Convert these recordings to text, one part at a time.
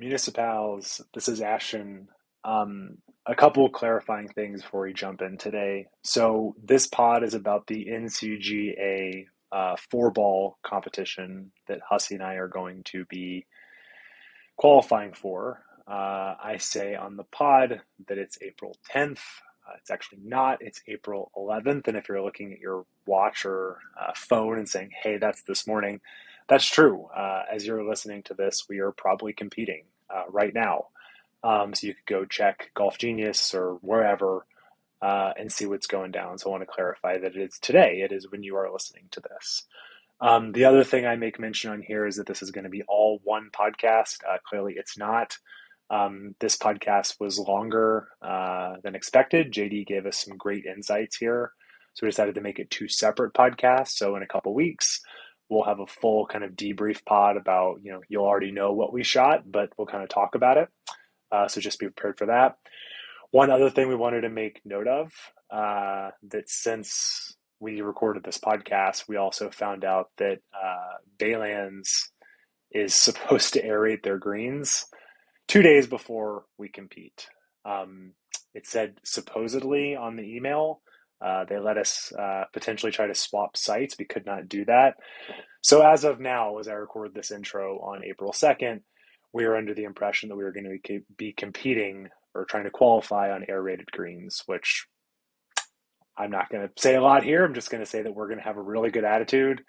Municipals, this is Ashton. Um, a couple clarifying things before we jump in today. So, this pod is about the NCGA uh, four ball competition that Hussey and I are going to be qualifying for. Uh, I say on the pod that it's April 10th. Uh, it's actually not. It's April 11th. And if you're looking at your watch or uh, phone and saying, hey, that's this morning, that's true. Uh, as you're listening to this, we are probably competing uh, right now. Um, so you could go check Golf Genius or wherever uh, and see what's going down. So I want to clarify that it is today. It is when you are listening to this. Um, the other thing I make mention on here is that this is going to be all one podcast. Uh, clearly, it's not. Um, this podcast was longer uh, than expected. JD gave us some great insights here. So we decided to make it two separate podcasts. So in a couple weeks, we'll have a full kind of debrief pod about, you know, you'll already know what we shot, but we'll kind of talk about it. Uh, so just be prepared for that. One other thing we wanted to make note of uh, that since we recorded this podcast, we also found out that uh, Baylands is supposed to aerate their greens two days before we compete. Um, it said supposedly on the email. Uh, they let us uh, potentially try to swap sites. We could not do that. So, as of now, as I record this intro on April 2nd, we are under the impression that we are going to be competing or trying to qualify on aerated greens, which I'm not going to say a lot here. I'm just going to say that we're going to have a really good attitude,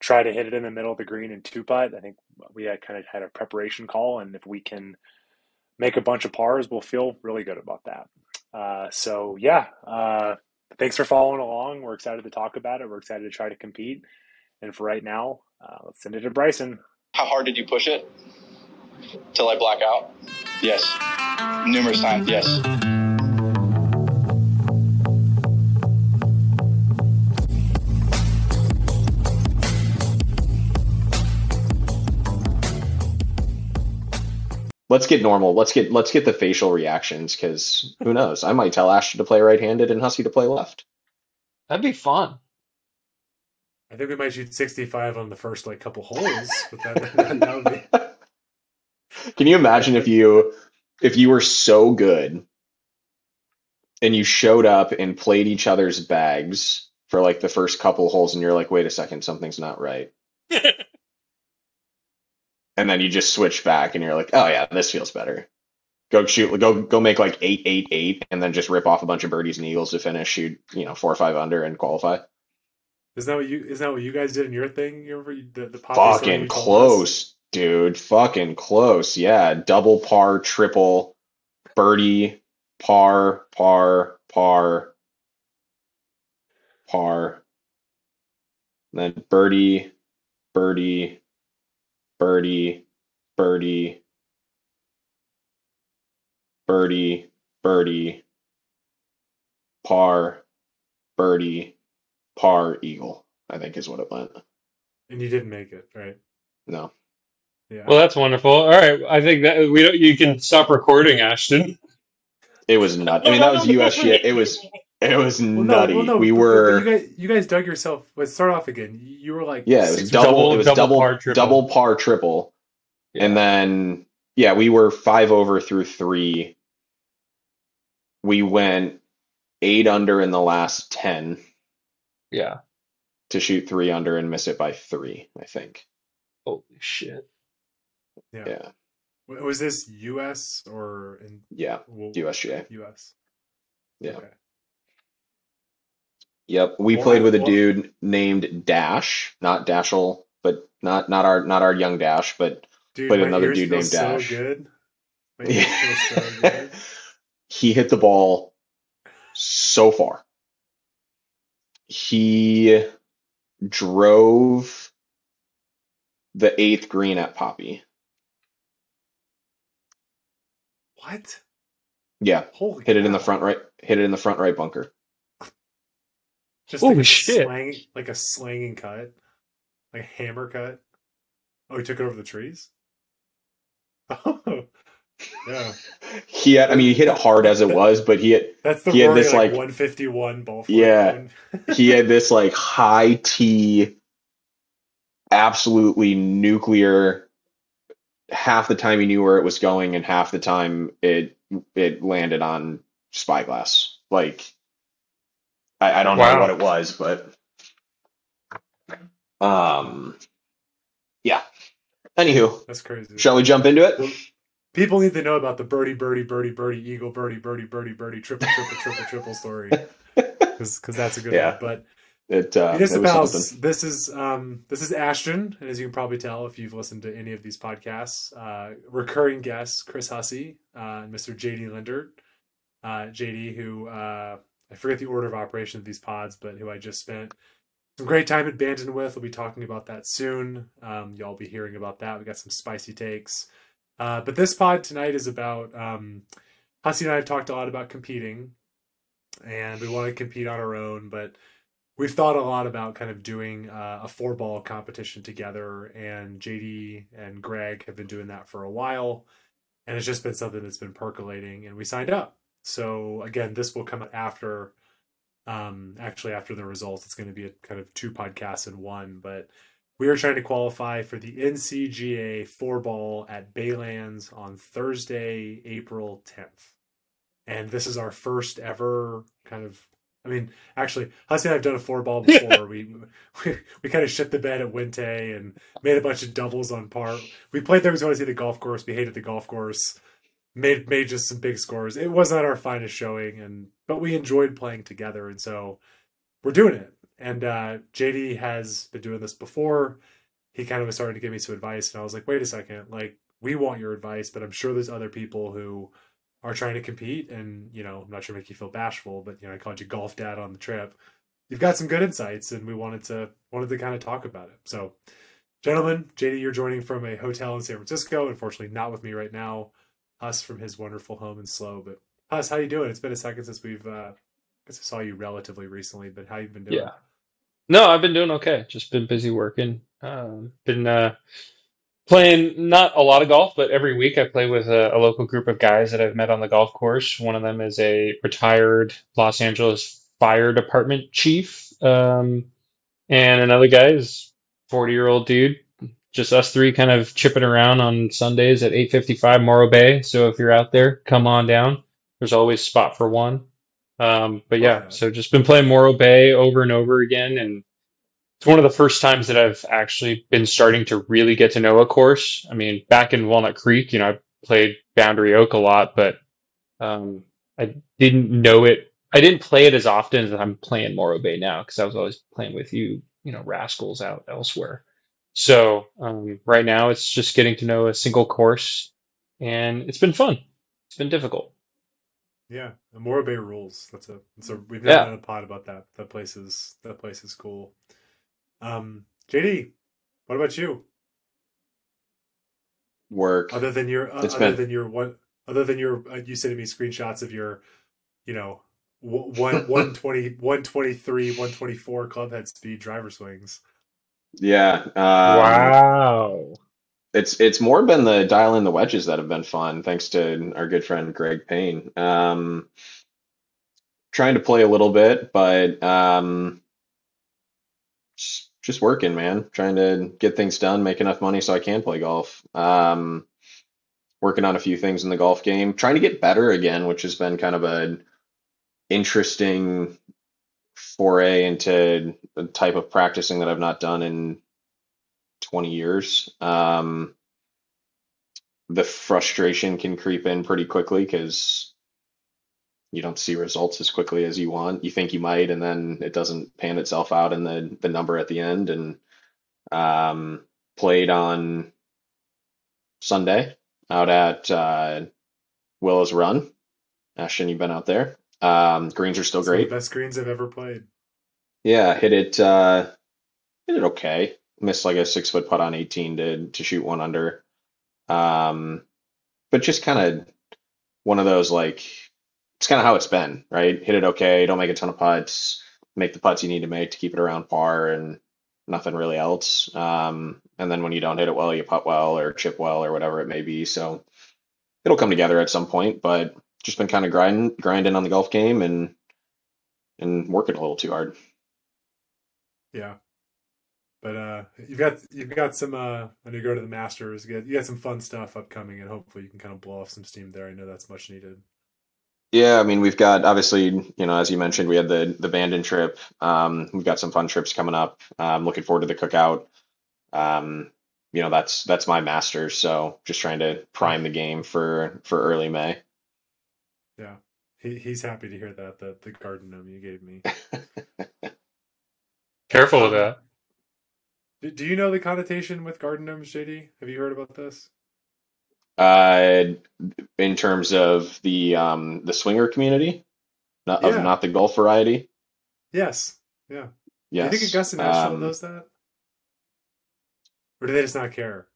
try to hit it in the middle of the green and two putt. I think we had kind of had a preparation call, and if we can make a bunch of pars, we'll feel really good about that. Uh, so yeah, uh, thanks for following along. We're excited to talk about it. We're excited to try to compete. And for right now, uh, let's send it to Bryson. How hard did you push it? Till I black out? Yes. Numerous times, yes. Let's get normal. Let's get let's get the facial reactions because who knows? I might tell Ashton to play right-handed and Hussey to play left. That'd be fun. I think we might shoot 65 on the first like couple holes. But that, that, that would be... Can you imagine if you if you were so good and you showed up and played each other's bags for like the first couple holes and you're like, wait a second, something's not right. and then you just switch back and you're like, oh yeah, this feels better. Go shoot, go go make like eight, eight, eight, and then just rip off a bunch of birdies and eagles to finish. Shoot, you know, four or five under and qualify. Is that what you? Is that what you guys did in your thing? You remember the the fucking close, dude. Fucking close. Yeah, double par, triple, birdie, par, par, par, par. Then birdie, birdie, birdie, birdie, birdie, birdie, par, birdie par eagle, I think is what it meant. And you didn't make it, right? No. Yeah. Well, that's wonderful. All right, I think that we don't, you can stop recording, Ashton. It was nuts. I mean, that was USGA. It was it was well, nutty. No, well, no, we were. You guys, you guys dug yourself. Let's start off again. You were like, yeah, it was double, double. It was double, double par triple, double par triple, yeah. and then yeah, we were five over through three. We went eight under in the last ten. Yeah. To shoot three under and miss it by three, I think. Holy shit. Yeah. yeah. Was this US or in Yeah, USGA. US. Yeah. Okay. Yep. We played with a dude named Dash, not Dashel, but not not our not our young Dash, but dude, played another dude named so Dash. Good. Yeah. So good. he hit the ball so far he drove the eighth green at Poppy. What? Yeah. Holy hit it in the front right hit it in the front right bunker. Just Holy like a shit. Slang, like a slanging cut. Like a hammer cut. Oh, he took it over the trees? Oh. Yeah. he had, I mean, he hit it hard as it was, but he had, That's the he had this like, like 151 ball. Yeah. he had this like high T, absolutely nuclear half the time he knew where it was going, and half the time it it landed on spyglass. Like I, I don't wow. know what it was, but um, yeah. Anywho, that's crazy. Shall we jump into it? People need to know about the birdie, birdie, birdie, birdie, eagle, birdie, birdie, birdie, birdie, triple, triple, triple, triple story. Because that's a good yeah. one. But it, uh, Municipals, this is um, this is Ashton, and as you can probably tell if you've listened to any of these podcasts, uh, recurring guests Chris Hussey uh, and Mr. JD Lindert. Uh, JD, who uh, I forget the order of operation of these pods, but who I just spent some great time at Bandon with. We'll be talking about that soon. Um, y'all be hearing about that. We got some spicy takes. Uh, but this pod tonight is about um, Hussey and I have talked a lot about competing, and we want to compete on our own, but we've thought a lot about kind of doing uh, a four ball competition together and jd and greg have been doing that for a while and it's just been something that's been percolating and we signed up so again this will come after um, actually after the results it's going to be a kind of two podcasts in one but we are trying to qualify for the ncga four ball at baylands on thursday april 10th and this is our first ever kind of I mean, actually, Hussey and I have done a four ball before. we, we we kind of shit the bed at Wente and made a bunch of doubles on par. We played there. We wanted to see the golf course. We hated the golf course. Made made just some big scores. It was not our finest showing, and but we enjoyed playing together, and so we're doing it. And uh, JD has been doing this before. He kind of was starting to give me some advice, and I was like, wait a second, like we want your advice, but I'm sure there's other people who are trying to compete and you know i'm not sure make you feel bashful but you know i called you golf dad on the trip you've got some good insights and we wanted to wanted to kind of talk about it so gentlemen jd you're joining from a hotel in san francisco unfortunately not with me right now us from his wonderful home in SLO but us how you doing it's been a second since we've uh I guess I saw you relatively recently, but how you been doing? Yeah. No, I've been doing okay. Just been busy working. Um, been uh, playing not a lot of golf, but every week I play with a, a, local group of guys that I've met on the golf course. One of them is a retired Los Angeles fire department chief, um, and another guy is forty year old dude. Just us three kind of chipping around on Sundays at eight fifty five Morro Bay. So if you're out there, come on down. There's always spot for one. Um, but yeah, so just been playing Morro Bay over and over again, and it's one of the first times that I've actually been starting to really get to know a course. I mean, back in Walnut Creek, you know, I played Boundary Oak a lot, but um, I didn't know it. I didn't play it as often as I'm playing Morro Bay now because I was always playing with you, you know, rascals out elsewhere. So um, right now, it's just getting to know a single course, and it's been fun. It's been difficult. Yeah, the Morro Bay rules. That's a. That's a. We've yeah. done a pod about that. That place is. That place is cool. Um, JD, what about you? Work. Other than your, uh, other been... than your one, other than your, uh, you sending me screenshots of your, you know, one one twenty one twenty three one twenty four club head speed driver swings. Yeah. Um, wow. It's it's more been the dial in the wedges that have been fun, thanks to our good friend Greg Payne. Um, trying to play a little bit, but um, just working, man. Trying to get things done, make enough money so I can play golf. Um, working on a few things in the golf game, trying to get better again, which has been kind of an interesting foray into a type of practicing that I've not done in 20 years. Um, the frustration can creep in pretty quickly because you don't see results as quickly as you want. You think you might, and then it doesn't pan itself out in the the number at the end. And um, played on Sunday out at uh, Willow's Run. Ashton, you've been out there. Um, greens are still great. best greens I've ever played. Yeah, hit it. Uh, hit it okay. Missed like a six foot putt on 18 to to shoot one under. Um, but just kind of one of those like it's kind of how it's been, right? Hit it okay, don't make a ton of putts, make the putts you need to make to keep it around par, and nothing really else. Um, and then when you don't hit it well, you putt well or chip well or whatever it may be. So it'll come together at some point, but just been kind of grinding, grinding on the golf game and and working a little too hard. Yeah. but uh, you've got you've got some uh, when you go to the Masters, you got, you got some fun stuff upcoming, and hopefully you can kind of blow off some steam there. I know that's much needed. Yeah, I mean, we've got obviously, you know, as you mentioned, we had the the Bandon trip. Um, we've got some fun trips coming up. I'm looking forward to the cookout. Um, you know, that's that's my Masters, so just trying to prime the game for for early May. Yeah, he he's happy to hear that that the garden gnome you gave me. Careful with that. Do, do you know the connotation with garden gnomes, JD? Have you heard about this? Uh, in terms of the um the swinger community, not Yeah. of not the golf variety. Yes. Yeah. Yes. Do you think Augusta National Um, knows that? Or do they just not care?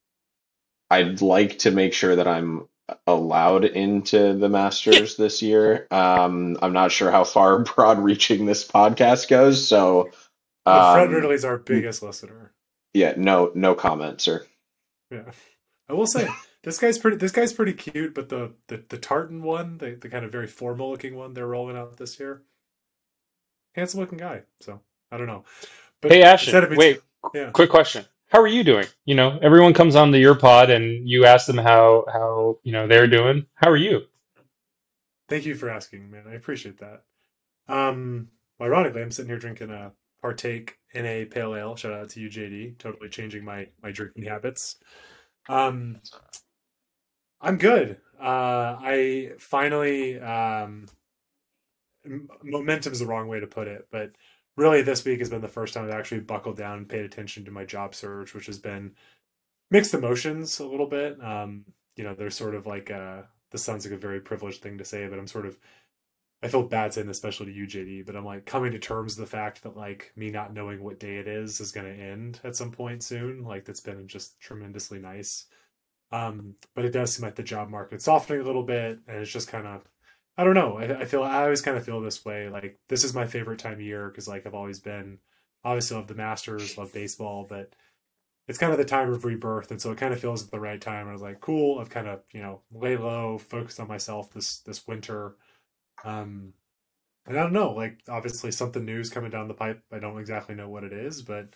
I'd like to make sure that I'm allowed into the Masters this year. Um, I'm not sure how far broad reaching this podcast goes, so But Fred um, Ridley's our biggest listener. yeah, no no comment, sir. Yeah. I will say this guy's pretty this guy's pretty cute, but the the, the tartan one, the, the kind of very formal looking one they're rolling out this year. Handsome looking guy. So I don't know. But Hey, Ashton, instead it- wait. Yeah. Quick question. How are you doing? You know, everyone comes on to your pod and you ask them how how you know they're doing. How are you? Thank you for asking, man. I appreciate that. Um, ironically, I'm sitting here drinking a partake in a pale ale. Shout out to you, JD. Totally changing my my drinking habits. Um, I'm good. Uh, I finally um, momentum's the wrong way to put it, but really this week has been the first time I've actually buckled down and paid attention to my job search, which has been mixed emotions a little bit. Um, you know, there's sort of like uh this sounds like a very privileged thing to say, but I'm sort of I feel bad saying this, especially to you, JD, but I'm like coming to terms with the fact that like me not knowing what day it is is going to end at some point soon. Like that's been just tremendously nice. Um, but it does seem like the job market's softening a little bit, and it's just kind of I don't know. I, I feel I always kind of feel this way. Like this is my favorite time of year because like I've always been obviously love the Masters, love baseball, but it's kind of the time of rebirth, and so it kind of feels at the right time. I was like, cool. I've kind of you know lay low, focused on myself this this winter. Um, and I don't know, like obviously something new is coming down the pipe. I don't exactly know what it is, but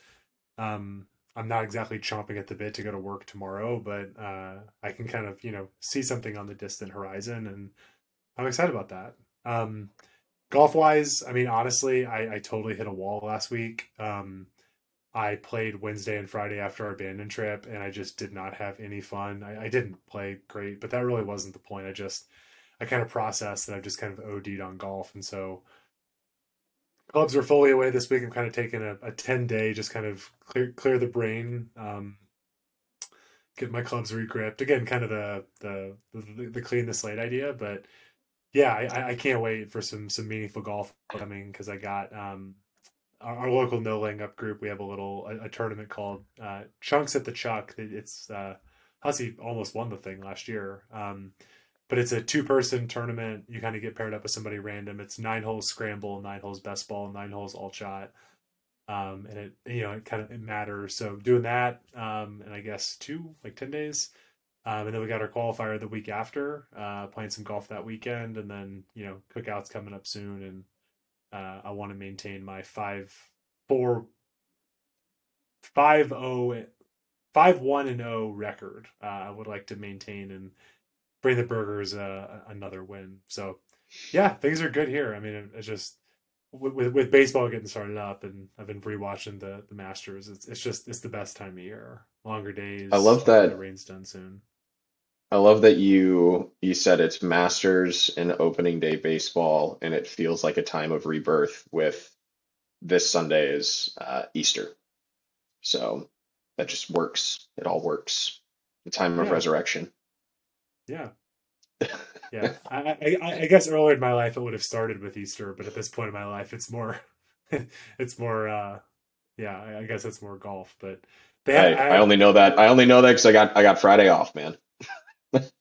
um, I'm not exactly chomping at the bit to go to work tomorrow. But uh, I can kind of you know see something on the distant horizon, and I'm excited about that. Um, golf wise, I mean, honestly, I, I totally hit a wall last week. Um, I played Wednesday and Friday after our Bandon trip, and I just did not have any fun. I, I didn't play great, but that really wasn't the point. I just I kind of processed and I've just kind of OD'd on golf, and so clubs are fully away this week. I'm kind of taking a, a 10 day, just kind of clear clear the brain, um, get my clubs regripped again. Kind of the the the, the clean the slate idea, but yeah, I, I can't wait for some some meaningful golf coming because I got um our, our local no laying up group. We have a little a, a tournament called uh, Chunks at the Chuck. It's uh, Hussey almost won the thing last year. Um, but it's a two person tournament. You kind of get paired up with somebody random. It's nine holes scramble, nine holes best ball, nine holes all shot. Um, and it, you know, it kind of, it matters. So doing that, um, and I guess two, like 10 days. Um, and then we got our qualifier the week after, uh, playing some golf that weekend. And then, you know, cookouts coming up soon. And, uh, I want to maintain my five, four, five, oh, five, one and oh record. Uh, I would like to maintain and, bring the burgers uh, another win. So yeah, things are good here. I mean, it's just with, with, with baseball getting started up, and I've been rewatching the the Masters. It's it's just it's the best time of year. Longer days. I love that- The rain's done soon. I love that you you said it's Masters and opening day baseball, and it feels like a time of rebirth. With this Sunday is uh, Easter, so that just works. It all works. The time of Yeah. resurrection. Yeah. Yeah, I, I, I guess earlier in my life it would have started with Easter, but at this point in my life, it's more, it's more, uh, yeah, I, guess it's more golf. But they, I, I only know that I only know that because I got I got Friday off, man.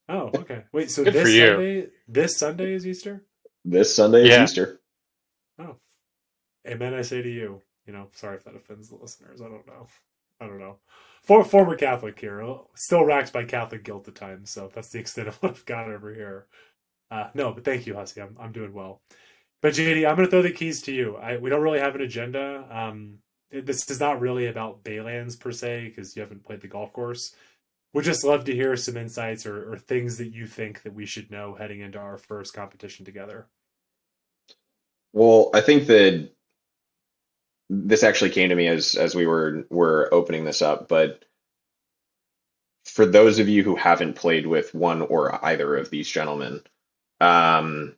Oh, okay. Wait, so Good this. Sunday, this Sunday is Easter? This Sunday is Easter. Oh, amen. I say to you. You know, sorry if that offends the listeners. I don't know. I don't know. For, former Catholic here, still racked by Catholic guilt at times. So that's the extent of what I've got over here. Uh, no, but thank you, Hussey. I'm I'm doing well. But JD, I'm going to throw the keys to you. I we don't really have an agenda. Um, this is not really about Baylands per se because you haven't played the golf course. Would just love to hear some insights or, or things that you think that we should know heading into our first competition together. Well, I think that this actually came to me as as we were were opening this up, but for those of you who haven't played with one or either of these gentlemen, um,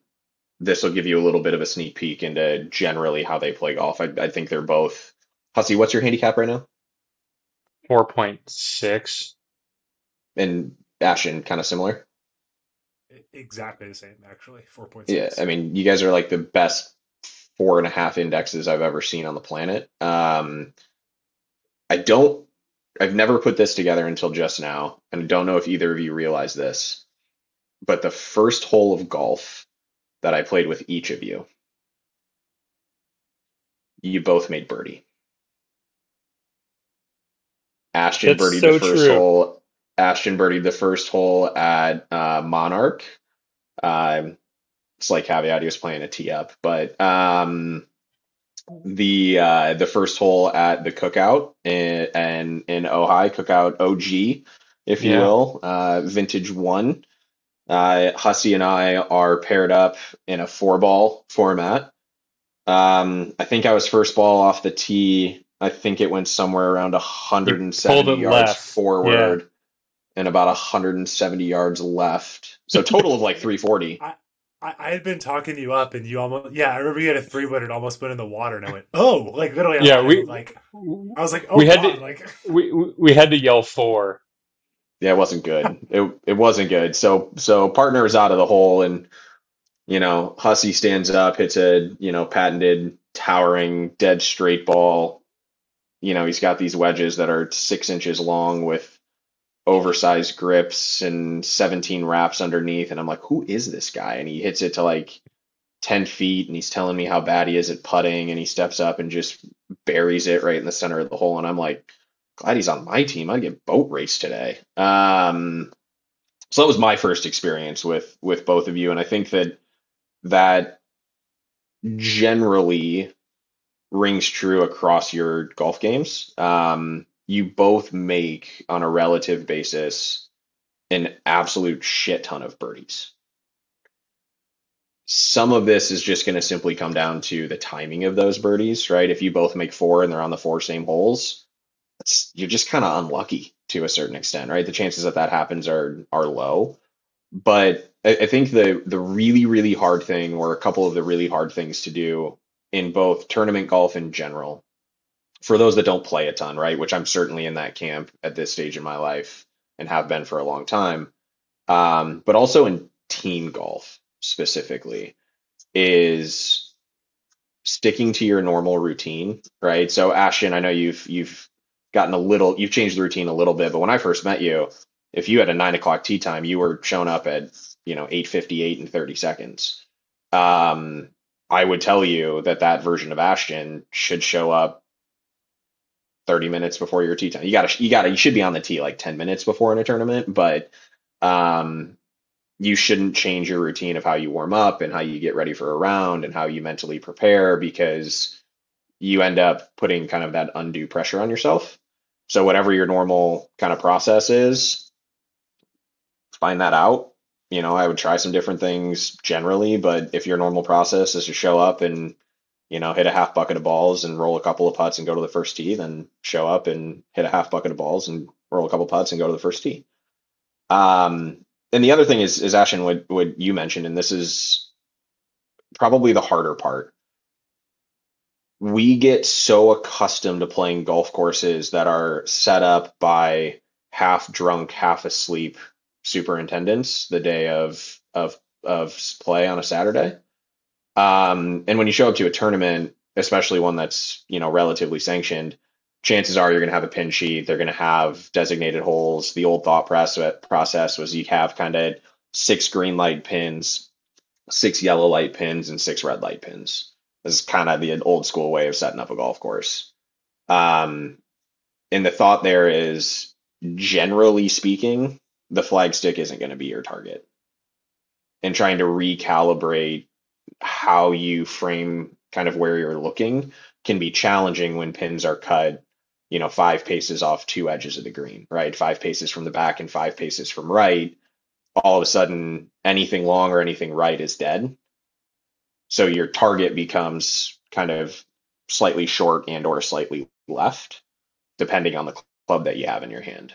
this will give you a little bit of a sneak peek into generally how they play golf. I, I think they're both. Hussey, what's your handicap right now? Four point six. And Ashton, kind of similar. Exactly the same, actually. Four point six. Yeah, I mean, you guys are like the best four and a half indexes I've ever seen on the planet. Um, I don't. I've never put this together until just now, and I don't know if either of you realize this, but the first hole of golf that I played with each of you, you both made birdie. Ashton That's birdied so the first true. hole. Ashton birdied the first hole at uh, Monarch. Um, slight caveat, he was playing a tee up, but um, the uh, the first hole at the Cookout in, and in Ojai Cookout OG, if you yeah. will, uh, vintage one. Uh, Hussey and I are paired up in a four ball format. Um, I think I was first ball off the tee. I think it went somewhere around 170 yards left. forward yeah. And about 170 yards left. So total of like 340. I, I, I, had been talking you up, and you almost yeah. I remember you had a three wood and almost went in the water, and I went oh, like literally. Yeah, we like I was like oh, we had God, to like we we had to yell four yeah, it wasn't good. it it wasn't good. So so partner is out of the hole, and you know Hussey stands up, hits a you know patented towering dead straight ball. You know he's got these wedges that are six inches long with oversized grips and 17 wraps underneath, and I'm like, who is this guy? And he hits it to like 10 feet, and he's telling me how bad he is at putting, and he steps up and just buries it right in the center of the hole, and I'm like glad he's on my team. I get boat race today. Um, so that was my first experience with with both of you, and I think that that generally rings true across your golf games. Um, you both make on a relative basis an absolute shit ton of birdies. Some of this is just going to simply come down to the timing of those birdies, right? If you both make four and they're on the four same holes, you're just kind of unlucky to a certain extent, right? The chances that that happens are are low. But I, I think the the really really hard thing, or a couple of the really hard things to do in both tournament golf in general, for those that don't play a ton, right? Which I'm certainly in that camp at this stage in my life and have been for a long time. Um, but also in team golf specifically, is sticking to your normal routine, right? So Ashton, I know you've you've gotten a little, you've changed the routine a little bit. But when I first met you, if you had a nine o'clock tee time, you were showing up at you know eight fifty eight and thirty seconds. Um, I would tell you that that version of Ashton should show up 30 minutes before your tee time. You gotta, you gotta, you should be on the tee like 10 minutes before in a tournament, but, um, you shouldn't change your routine of how you warm up and how you get ready for a round and how you mentally prepare because you end up putting kind of that undue pressure on yourself. So whatever your normal kind of process is, find that out. You know, I would try some different things generally, but if your normal process is to show up and you know hit a half bucket of balls and roll a couple of putts and go to the first tee, then show up and hit a half bucket of balls and roll a couple of putts and go to the first tee. Um, and the other thing is, is Ashton, what what you mentioned, and this is probably the harder part we get so accustomed to playing golf courses that are set up by half drunk, half asleep superintendents the day of of of play on a Saturday. Um, and when you show up to a tournament, especially one that's you know relatively sanctioned, chances are you're going to have a pin sheet. They're going to have designated holes. The old thought process was you'd have kind of six green light pins, six yellow light pins, and six red light pins is kind of the old school way of setting up a golf course. Um, and the thought there is, generally speaking, the flagstick isn't going to be your target. And trying to recalibrate how you frame kind of where you're looking can be challenging when pins are cut, you know, five paces off two edges of the green, right? Five paces from the back and five paces from right. All of a sudden, anything long or anything right is dead. So your target becomes kind of slightly short and or slightly left, depending on the club that you have in your hand.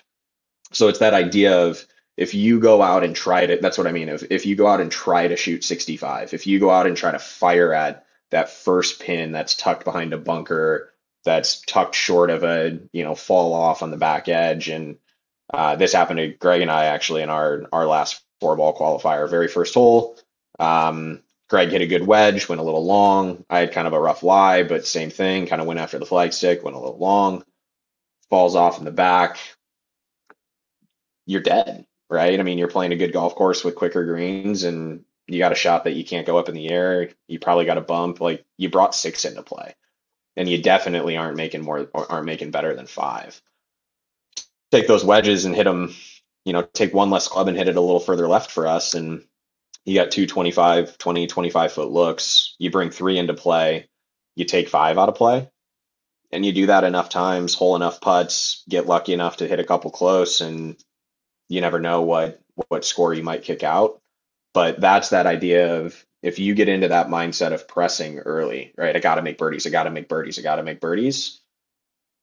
So it's that idea of if you go out and try to, that's what I mean. If, if you go out and try to shoot 65, if you go out and try to fire at that first pin that's tucked behind a bunker, that's tucked short of a, you know, fall off on the back edge. And uh, this happened to Greg and I actually in our, our last four ball qualifier, very first hole. Um, Greg hit a good wedge, went a little long. I had kind of a rough lie, but same thing, kind of went after the flagstick, went a little long, falls off in the back. You're dead, right? I mean, you're playing a good golf course with quicker greens and you got a shot that you can't go up in the air. You probably got a bump. Like you brought six into play, and you definitely aren't making more, aren't making better than five. Take those wedges and hit them. You know, take one less club and hit it a little further left for us, and you got two 25, 20, 25 foot looks. You bring three into play, you take five out of play. And you do that enough times, hole enough putts, get lucky enough to hit a couple close, and you never know what what score you might kick out. But that's that idea of if you get into that mindset of pressing early, right? I got to make birdies. I got to make birdies. I got to make birdies.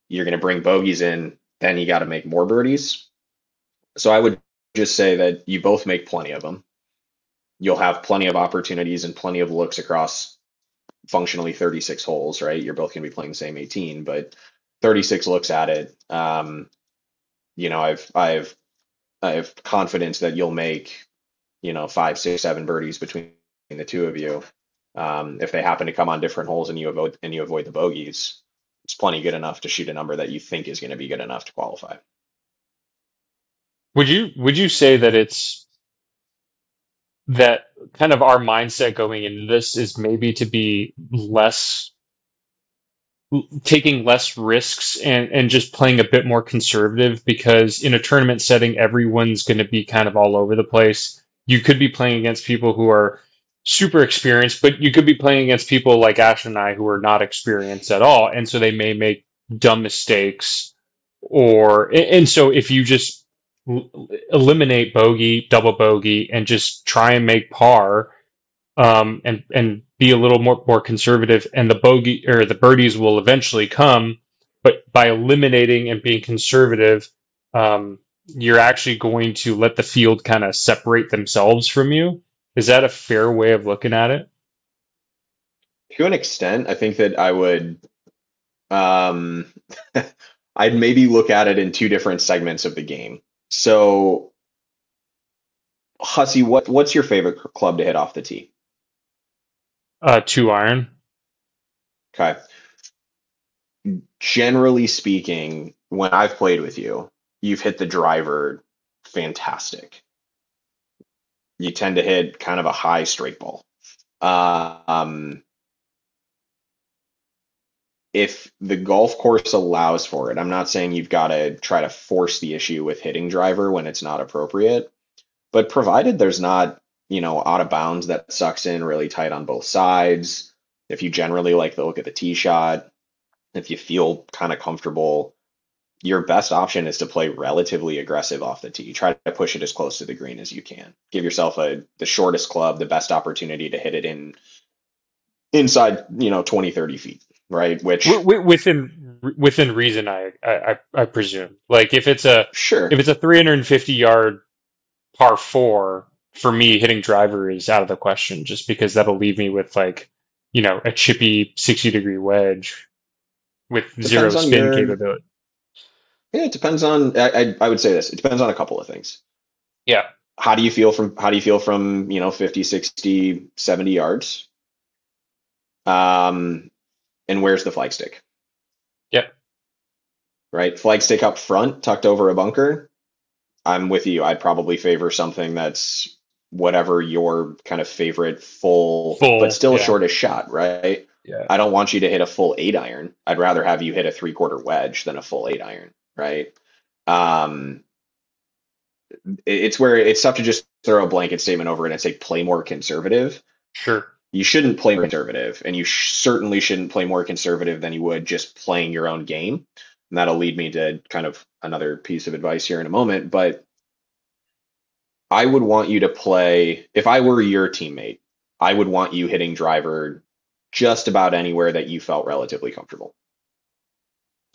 You're going to bring bogeys in, then you got to make more birdies. So I would just say that you both make plenty of them you'll have plenty of opportunities and plenty of looks across functionally 36 holes, right? You're both going to be playing the same 18, but 36 looks at it. Um, you know, I've, I've, I have confidence that you'll make, you know, five, six, seven birdies between the two of you. Um, if they happen to come on different holes and you avoid and you avoid the bogeys, it's plenty good enough to shoot a number that you think is going to be good enough to qualify. Would you would you say that it's that kind of our mindset going into this is maybe to be less taking less risks and, and just playing a bit more conservative because in a tournament setting everyone's going to be kind of all over the place. You could be playing against people who are super experienced but you could be playing against people like ash and i who are not experienced at all and so they may make dumb mistakes. Or and so if you just eliminate bogey, double bogey, and just try and make par, um, and and be a little more more conservative. And the bogey or the birdies will eventually come, but by eliminating and being conservative, um, you're actually going to let the field kind of separate themselves from you. Is that a fair way of looking at it? To an extent, I think that I would. Um, I'd maybe look at it in two different segments of the game. So, Hussey, what what's your favorite club to hit off the tee? Uh, two iron. Okay. Generally speaking, when I've played with you, you've hit the driver fantastic. You tend to hit kind of a high straight ball. Uh, um, if the golf course allows for it, I'm not saying you've got to try to force the issue with hitting driver when it's not appropriate, but provided there's not, you know, out of bounds that sucks in really tight on both sides, if you generally like the look at the tee shot, if you feel kind of comfortable, your best option is to play relatively aggressive off the tee. Try to push it as close to the green as you can. Give yourself a the shortest club, the best opportunity to hit it in inside, you know, 20, 30 feet right? Which within within reason, I, I I presume. Like if it's a sure, if it's a 350 yard par four, for me, hitting driver is out of the question, just because that'll leave me with like you know a chippy 60 degree wedge with depends zero spin your, capability. Yeah, it depends on. I, I I would say this. It depends on a couple of things. Yeah. How do you feel from how do you feel from, you know, 50, 60, 70 yards? Um, and where's the flagstick? Yep. Right, flagstick up front, tucked over a bunker. I'm with you. I'd probably favor something that's whatever your kind of favorite full, full but still yeah. a shortest shot, right? Yeah. I don't want you to hit a full eight iron. I'd rather have you hit a three quarter wedge than a full eight iron, right? Um, it's where it's tough to just throw a blanket statement over it and say play more conservative. Sure. you shouldn't play conservative, and you sh- certainly shouldn't play more conservative than you would just playing your own game. And that'll lead me to kind of another piece of advice here in a moment. But I would want you to play, if I were your teammate, I would want you hitting driver just about anywhere that you felt relatively comfortable.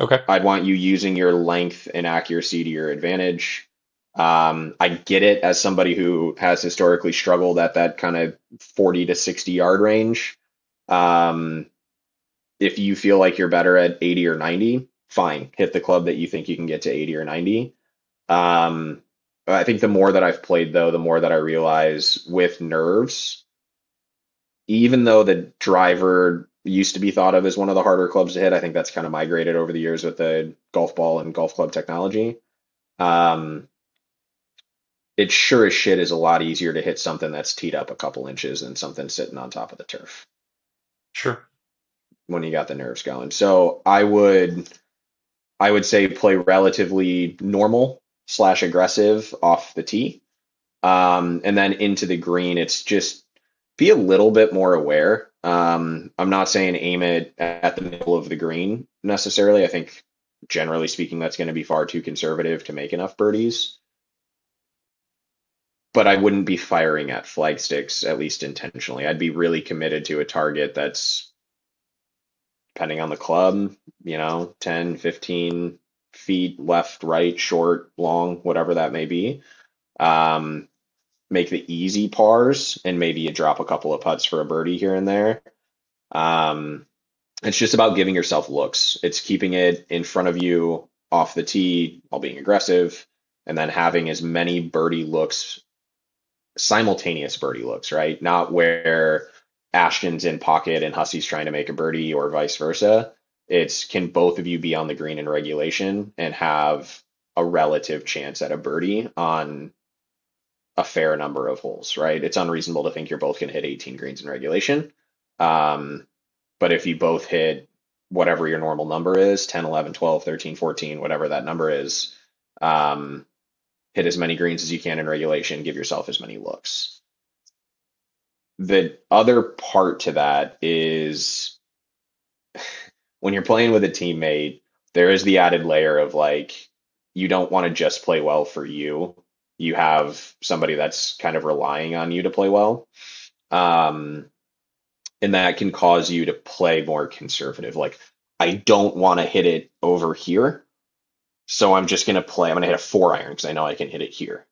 Okay. I'd want you using your length and accuracy to your advantage. Um, I get it as somebody who has historically struggled at that kind of 40 to 60 yard range. Um, if you feel like you're better at 80 or 90, fine, hit the club that you think you can get to 80 or 90. Um, I think the more that I've played, though, the more that I realize with nerves, even though the driver used to be thought of as one of the harder clubs to hit, I think that's kind of migrated over the years with the golf ball and golf club technology. Um, it sure as shit is a lot easier to hit something that's teed up a couple inches than something sitting on top of the turf. Sure. When you got the nerves going. So I would I would say play relatively normal slash aggressive off the tee. Um, and then into the green, it's just be a little bit more aware. Um, I'm not saying aim it at the middle of the green necessarily. I think generally speaking, that's going to be far too conservative to make enough birdies. But I wouldn't be firing at flag sticks, at least intentionally. I'd be really committed to a target that's, depending on the club, you know, 10, 15, feet left, right, short, long, whatever that may be. Um, make the easy pars and maybe you drop a couple of putts for a birdie here and there. Um, it's just about giving yourself looks. It's keeping it in front of you off the tee while being aggressive and then having as many birdie looks, simultaneous birdie looks, right? Not where Ashton's in pocket and Hussey's trying to make a birdie or vice versa. It's can both of you be on the green in regulation and have a relative chance at a birdie on a fair number of holes, right? It's unreasonable to think you're both going to hit 18 greens in regulation. Um, but if you both hit whatever your normal number is 10, 11, 12, 13, 14, whatever that number is, um, hit as many greens as you can in regulation, give yourself as many looks. The other part to that is when you're playing with a teammate, there is the added layer of like you don't want to just play well for you. You have somebody that's kind of relying on you to play well. Um, and that can cause you to play more conservative. Like, I don't want to hit it over here. So I'm just going to play, I'm going to hit a four iron because I know I can hit it here.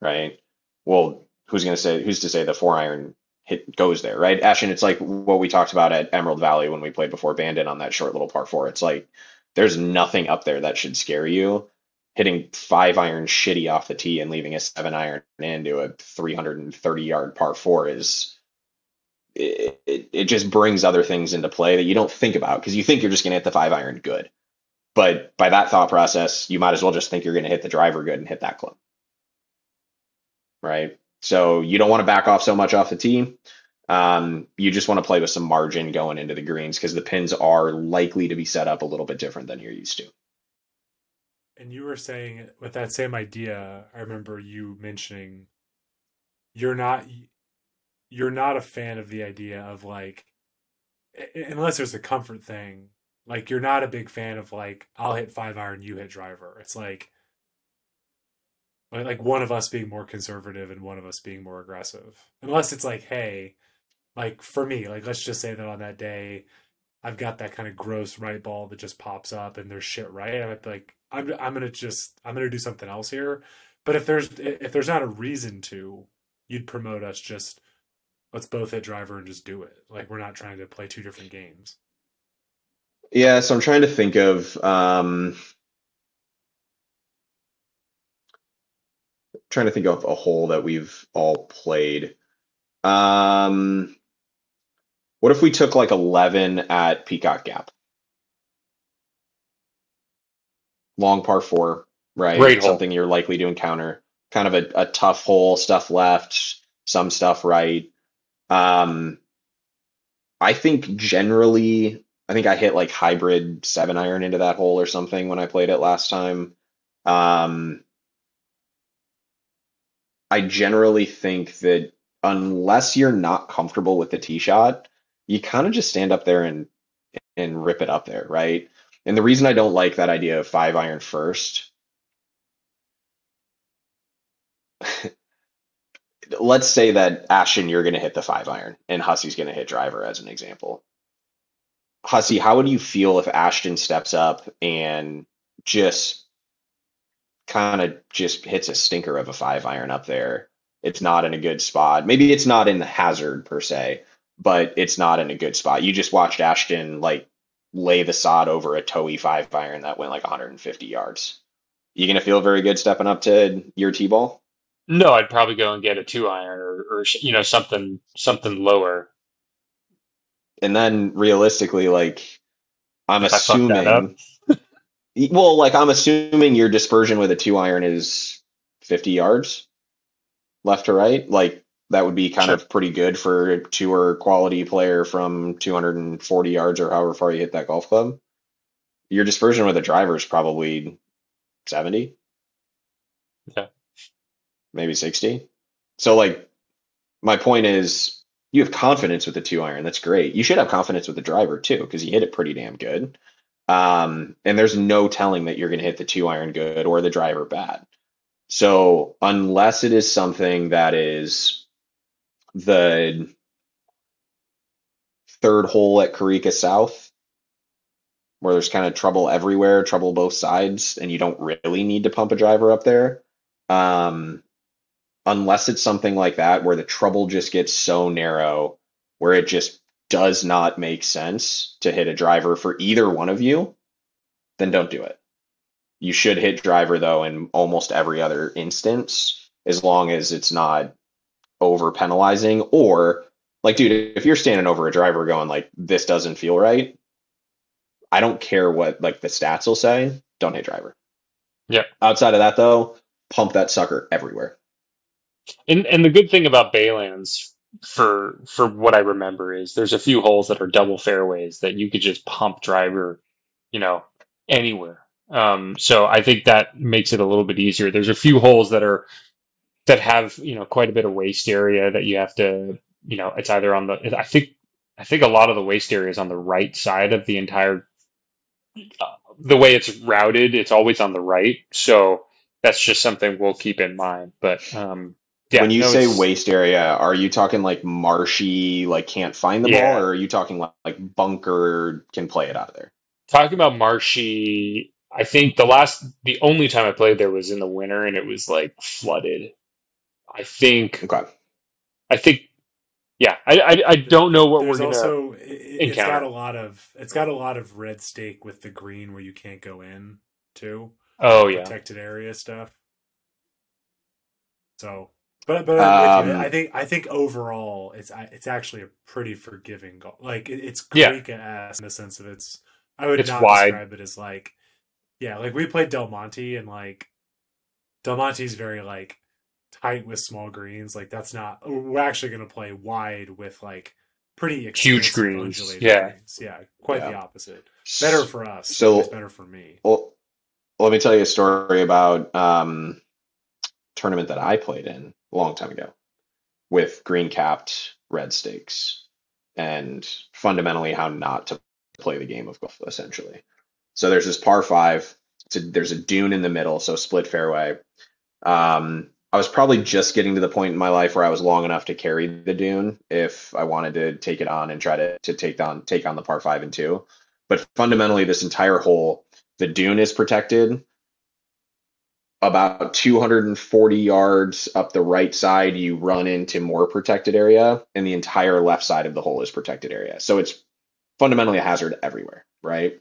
Right. Well, who's going to say, who's to say the four iron hit goes there, right? Ashton, it's like what we talked about at Emerald Valley when we played before Bandon on that short little par four. It's like there's nothing up there that should scare you. Hitting five iron shitty off the tee and leaving a seven iron into a 330 yard par four is it, it, it just brings other things into play that you don't think about because you think you're just going to hit the five iron good. But by that thought process, you might as well just think you're going to hit the driver good and hit that club. Right. So you don't want to back off so much off the tee. Um, you just want to play with some margin going into the greens because the pins are likely to be set up a little bit different than you're used to. And you were saying with that same idea, I remember you mentioning you're not you're not a fan of the idea of like unless there's a comfort thing, like you're not a big fan of like I'll hit five iron, you hit driver. It's like like one of us being more conservative and one of us being more aggressive. Unless it's like, hey, like for me, like let's just say that on that day, I've got that kind of gross right ball that just pops up and there's shit right. I'm like, I'm I'm gonna just I'm gonna do something else here. But if there's if there's not a reason to, you'd promote us just let's both hit driver and just do it. Like we're not trying to play two different games. Yeah, so I'm trying to think of um trying to think of a hole that we've all played. Um, what if we took like 11 at Peacock Gap? Long par four, right? Great Something you're likely to encounter. Kind of a, a tough hole, stuff left, some stuff right. Um, I think generally, I think I hit like hybrid seven iron into that hole or something when I played it last time. Um, I generally think that unless you're not comfortable with the tee shot, you kind of just stand up there and and rip it up there, right? And the reason I don't like that idea of five iron first, let's say that Ashton, you're going to hit the five iron and Hussey's going to hit driver as an example. Hussey, how would you feel if Ashton steps up and just kind of just hits a stinker of a five iron up there? It's not in a good spot. Maybe it's not in the hazard per se, but it's not in a good spot. You just watched Ashton like lay the sod over a toey five iron that went like 150 yards. You gonna feel very good stepping up to your tee ball? No, I'd probably go and get a two iron or, or you know something something lower and then realistically, like I'm if assuming, well, like I'm assuming your dispersion with a two iron is 50 yards left to right. Like that would be kind sure. of pretty good for a tour quality player from 240 yards or however far you hit that golf club. Your dispersion with a driver is probably 70. Yeah. Maybe 60. So like my point is you have confidence with the two iron. That's great. You should have confidence with the driver too, because you hit it pretty damn good. Um, and there's no telling that you're going to hit the two iron good or the driver bad. So unless it is something that is the third hole at Corica South, where there's kind of trouble everywhere, trouble both sides, and you don't really need to pump a driver up there. Um, unless it's something like that where the trouble just gets so narrow where it just does not make sense to hit a driver for either one of you, then don't do it. You should hit driver though in almost every other instance as long as it's not over penalizing or like dude if you're standing over a driver going like this doesn't feel right I don't care what like the stats will say don't hit driver. Yeah. Outside of that though, pump that sucker everywhere. And and the good thing about Baylands for for what I remember is there's a few holes that are double fairways that you could just pump driver, you know, anywhere. Um, so I think that makes it a little bit easier. There's a few holes that are that have you know quite a bit of waste area that you have to you know it's either on the I think I think a lot of the waste area is on the right side of the entire uh, the way it's routed. It's always on the right, so that's just something we'll keep in mind. But um, yeah, when you no, say waste area, are you talking like marshy, like can't find the yeah. ball, or are you talking like, like bunker can play it out of there? Talking about marshy, I think the last, the only time I played there was in the winter, and it was like flooded. I think. Okay. I think. Yeah, I I, I don't know what There's we're gonna also, it, It's got a lot of it's got a lot of red stake with the green where you can't go in too. Oh yeah, protected area stuff. So but but um, I think I think overall it's it's actually a pretty forgiving goal. Like it, it's Corica yeah. in the sense of it's I would it's not wide. describe it as like yeah like we played Del Monte and like Del Monte's very like tight with small greens. Like that's not we're actually going to play wide with like pretty huge greens. Yeah, greens. yeah, quite yeah. the opposite. Better for us. So it's better for me. Well, let me tell you a story about um tournament that I played in a long time ago with green capped red stakes and fundamentally how not to play the game of golf essentially. So there's this par five. A, there's a dune in the middle, so split fairway. Um, I was probably just getting to the point in my life where I was long enough to carry the dune if I wanted to take it on and try to to take on take on the par five and two. But fundamentally, this entire hole, the dune is protected about 240 yards up the right side, you run into more protected area, and the entire left side of the hole is protected area. So it's fundamentally a hazard everywhere, right?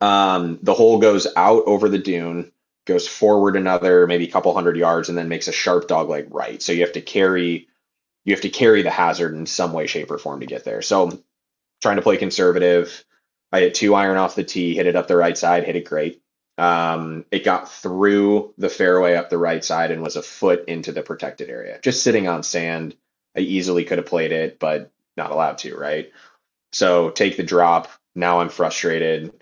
Um, the hole goes out over the dune, goes forward another maybe a couple hundred yards, and then makes a sharp dog leg right. So you have to carry you have to carry the hazard in some way, shape, or form to get there. So trying to play conservative. I hit two iron off the tee, hit it up the right side, hit it great um, it got through the fairway up the right side and was a foot into the protected area. Just sitting on sand, I easily could have played it, but not allowed to, right? So take the drop. Now I'm frustrated.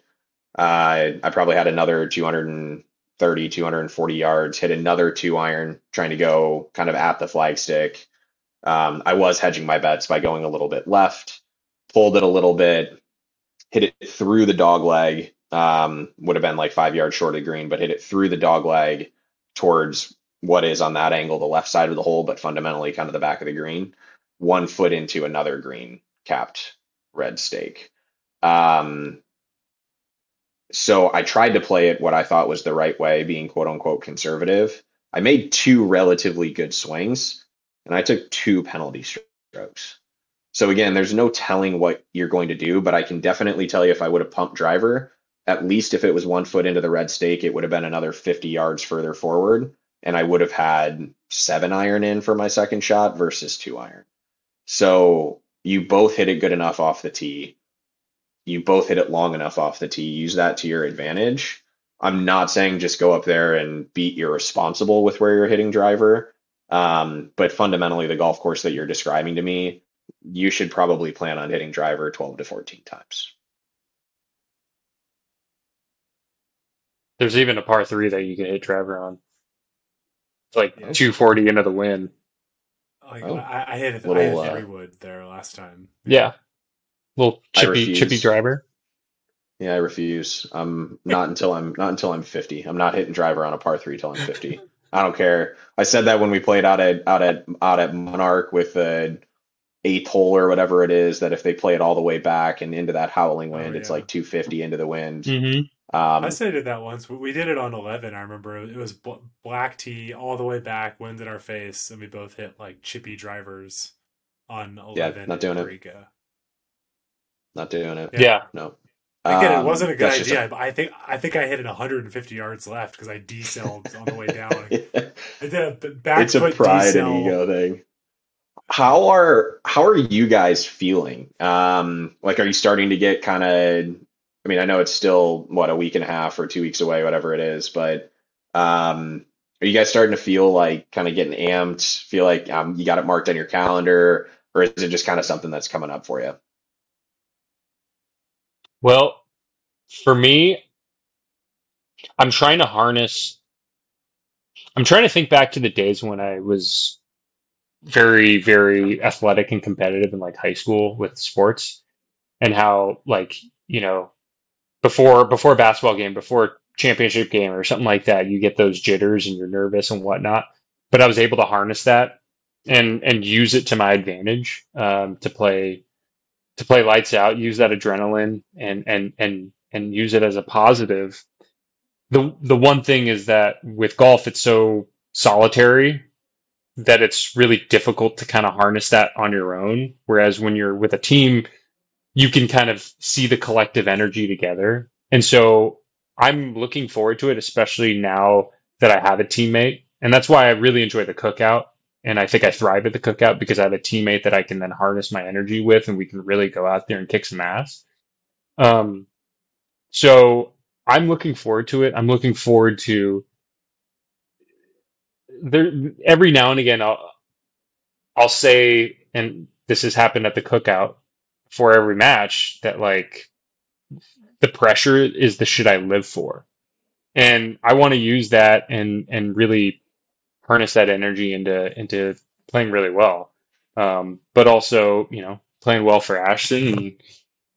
Uh, I probably had another 230, 240 yards, hit another two iron, trying to go kind of at the flagstick. Um, I was hedging my bets by going a little bit left, pulled it a little bit, hit it through the dog leg. Um, would have been like five yards short of green, but hit it through the dog leg towards what is on that angle the left side of the hole, but fundamentally kind of the back of the green, one foot into another green capped red stake. Um, so I tried to play it what I thought was the right way, being quote unquote conservative. I made two relatively good swings and I took two penalty strokes. So again, there's no telling what you're going to do, but I can definitely tell you if I would have pumped driver, at least if it was one foot into the red stake, it would have been another 50 yards further forward. And I would have had seven iron in for my second shot versus two iron. So you both hit it good enough off the tee. You both hit it long enough off the tee. Use that to your advantage. I'm not saying just go up there and be irresponsible with where you're hitting driver. Um, but fundamentally, the golf course that you're describing to me, you should probably plan on hitting driver 12 to 14 times. There's even a par three that you can hit driver on. It's like yeah. 240 into the wind. Like, oh, I, I hit a, little, I hit three uh, wood there last time. Yeah, little chippy chippy driver. Yeah, I refuse. I'm not until I'm not until I'm 50. I'm not hitting driver on a par three till I'm 50. I don't care. I said that when we played out at out at out at Monarch with the eighth hole or whatever it is. That if they play it all the way back and into that howling oh, wind, oh, yeah. it's like 250 into the wind. Mm-hmm. Um, I said that once. We did it on 11. I remember it was black tee all the way back, wind in our face, and we both hit like chippy drivers on 11. Yeah, not doing it. Not doing it. Yeah. No. Again, it um, wasn't a good idea. A... I think I think I hit it 150 yards left because I decelled on the way down. I did a back It's a pride decel. and ego thing. How are how are you guys feeling? Um, like, are you starting to get kind of? I mean, I know it's still what a week and a half or two weeks away, whatever it is, but um, are you guys starting to feel like kind of getting amped? Feel like um, you got it marked on your calendar, or is it just kind of something that's coming up for you? Well, for me, I'm trying to harness. I'm trying to think back to the days when I was very, very athletic and competitive in like high school with sports, and how like you know before before a basketball game, before a championship game or something like that, you get those jitters and you're nervous and whatnot. But I was able to harness that and and use it to my advantage um, to play to play lights out, use that adrenaline and and and and use it as a positive. The the one thing is that with golf it's so solitary that it's really difficult to kind of harness that on your own. Whereas when you're with a team, you can kind of see the collective energy together. And so I'm looking forward to it, especially now that I have a teammate. And that's why I really enjoy the cookout and I think I thrive at the cookout because I have a teammate that I can then harness my energy with, and we can really go out there and kick some ass. Um, so I'm looking forward to it. I'm looking forward to there every now and again. I'll I'll say, and this has happened at the cookout for every match that like the pressure is the shit I live for, and I want to use that and and really harness that energy into into playing really well. Um, but also, you know, playing well for Ashton and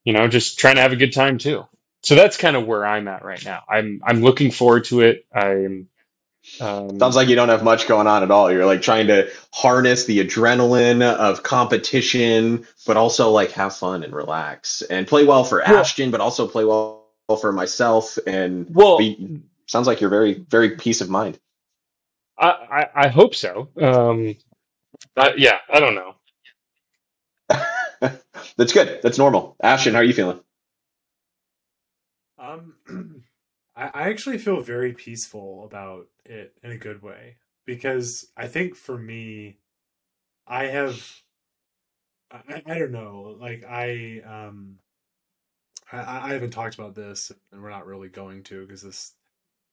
you know, just trying to have a good time too. So that's kind of where I'm at right now. I'm I'm looking forward to it. I'm um, Sounds like you don't have much going on at all. You're like trying to harness the adrenaline of competition, but also like have fun and relax and play well for well, Ashton, but also play well for myself. And well, be, sounds like you're very, very peace of mind. I, I, I hope so. Um, I, yeah, I don't know. That's good. That's normal. Ashton, how are you feeling? Um, I, I actually feel very peaceful about it in a good way because I think for me, I have, I, I don't know, like I, um, I, I haven't talked about this and we're not really going to because this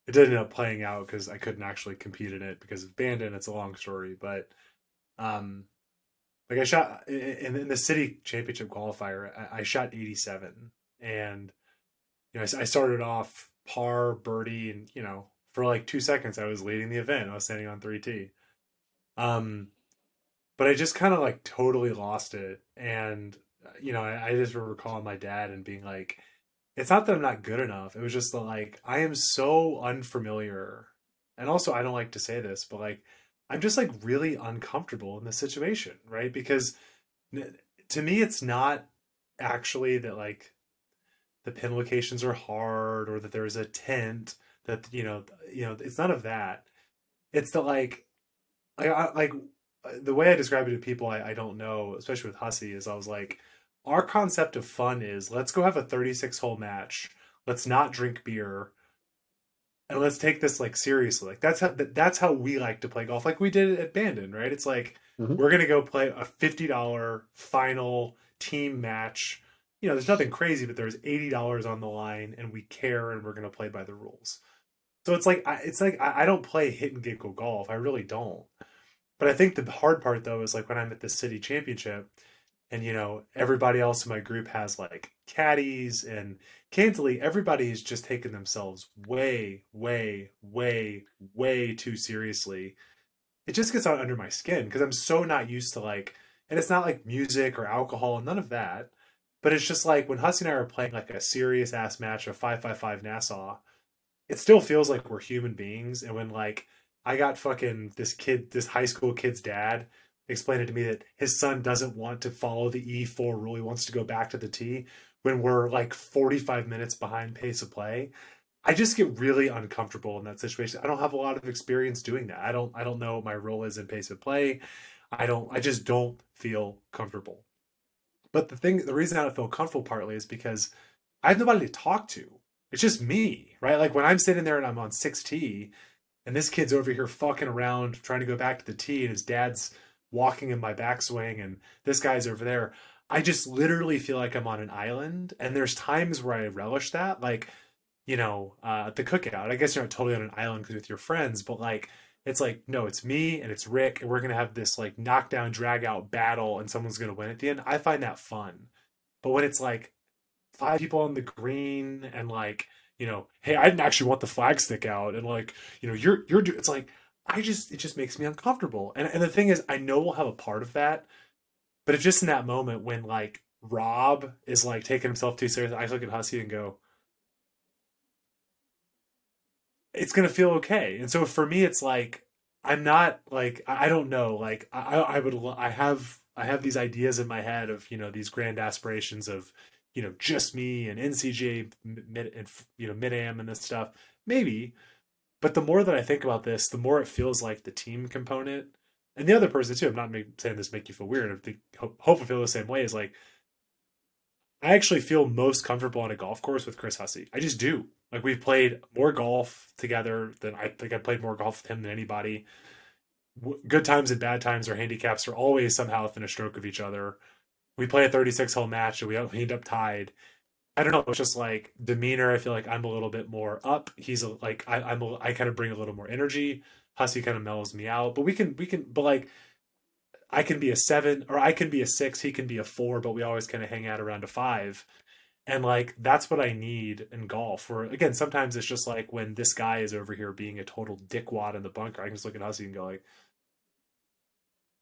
it did end up playing out because I couldn't actually compete in it because of Bandon. It's a long story, but um, like I shot in, in the city championship qualifier, I, I shot 87, and you know I, I, started off par birdie, and you know for like two seconds I was leading the event. I was standing on three T. Um, but I just kind of like totally lost it. And you know, I, I just remember calling my dad and being like, "It's not that I'm not good enough. It was just like I am so unfamiliar." And also, I don't like to say this, but like I'm just like really uncomfortable in the situation, right? Because to me, it's not actually that like the pin locations are hard or that there's a tent that you know you know it's none of that. It's the like like I, like the way i describe it to people I, I don't know especially with hussey is i was like our concept of fun is let's go have a 36 hole match let's not drink beer and let's take this like seriously. Like that's how that's how we like to play golf like we did at bandon right? It's like mm-hmm. we're gonna go play a $50 final team match you know, there's nothing crazy, but there's eighty dollars on the line, and we care, and we're gonna play by the rules. So it's like it's like I don't play hit and giggle golf. I really don't. But I think the hard part though is like when I'm at the city championship, and you know everybody else in my group has like caddies, and candidly, everybody is just taking themselves way, way, way, way too seriously. It just gets out under my skin because I'm so not used to like, and it's not like music or alcohol, and none of that but it's just like when Hussey and I are playing like a serious ass match of 555 Nassau, it still feels like we're human beings. And when like I got fucking this kid, this high school kid's dad explained to me that his son doesn't want to follow the E4 rule. He wants to go back to the T when we're like 45 minutes behind pace of play. I just get really uncomfortable in that situation. I don't have a lot of experience doing that. I don't I don't know what my role is in pace of play. I don't I just don't feel comfortable. But the thing, the reason I don't feel comfortable partly is because I have nobody to talk to. It's just me, right? Like when I'm sitting there and I'm on 6T and this kid's over here fucking around trying to go back to the tee and his dad's walking in my backswing and this guy's over there. I just literally feel like I'm on an island. And there's times where I relish that. Like, you know, uh, the cookout. I guess you're not totally on an island because with your friends, but like it's like, no, it's me and it's Rick, and we're gonna have this like knockdown, drag out battle, and someone's gonna win at the end. I find that fun. But when it's like five people on the green and like, you know, hey, I didn't actually want the flag stick out, and like, you know, you're you're it's like I just it just makes me uncomfortable. And and the thing is, I know we'll have a part of that, but it's just in that moment when like Rob is like taking himself too seriously, I look at Hussey and go, it's gonna feel okay. And so for me, it's like I'm not like I don't know. Like I I would I have I have these ideas in my head of you know these grand aspirations of you know just me and NCJ mid and you know mid am and this stuff maybe. But the more that I think about this, the more it feels like the team component and the other person too. I'm not make, saying this make you feel weird. I think hope, I feel the same way. Is like I actually feel most comfortable on a golf course with Chris Hussey. I just do. Like we've played more golf together than I think I played more golf with him than anybody. Good times and bad times, our handicaps are always somehow within a stroke of each other. We play a 36 hole match and we end up tied. I don't know. It's just like demeanor. I feel like I'm a little bit more up. He's a, like I, I'm. A, I kind of bring a little more energy. Hussey kind of mellows me out. But we can we can. But like I can be a seven or I can be a six. He can be a four. But we always kind of hang out around a five. And like that's what I need in golf. Where again, sometimes it's just like when this guy is over here being a total dickwad in the bunker, I can just look at Hussey and go like,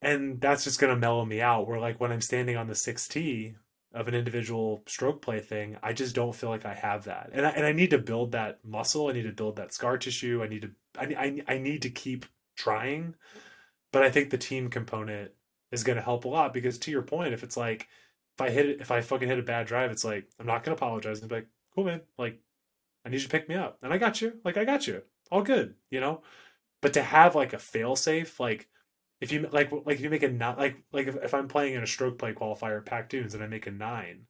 and that's just gonna mellow me out. Where like when I'm standing on the six T of an individual stroke play thing, I just don't feel like I have that, and I, and I need to build that muscle. I need to build that scar tissue. I need to I I, I need to keep trying, but I think the team component is gonna help a lot because to your point, if it's like if I hit it, if I fucking hit a bad drive, it's like I'm not gonna apologize and be like, cool man, like I need you to pick me up, and I got you, like I got you, all good, you know. But to have like a fail safe, like if you like like if you make a not like like if, if I'm playing in a stroke play qualifier at Pac Dunes and I make a nine,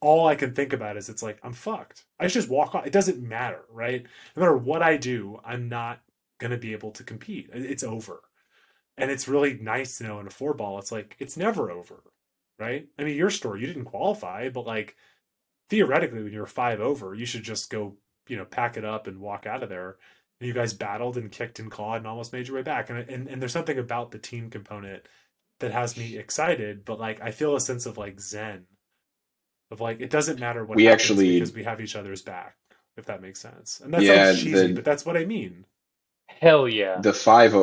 all I can think about is it's like I'm fucked. I just walk off. It doesn't matter, right? No matter what I do, I'm not gonna be able to compete. It's over. And it's really nice to know in a four ball, it's like it's never over right? I mean, your story, you didn't qualify, but like theoretically, when you're five over, you should just go, you know, pack it up and walk out of there. And you guys battled and kicked and clawed and almost made your way back. And and, and there's something about the team component that has me excited, but like I feel a sense of like zen, of like it doesn't matter what we actually because we have each other's back, if that makes sense. And that yeah, cheesy, the, but that's what I mean. Hell yeah. The five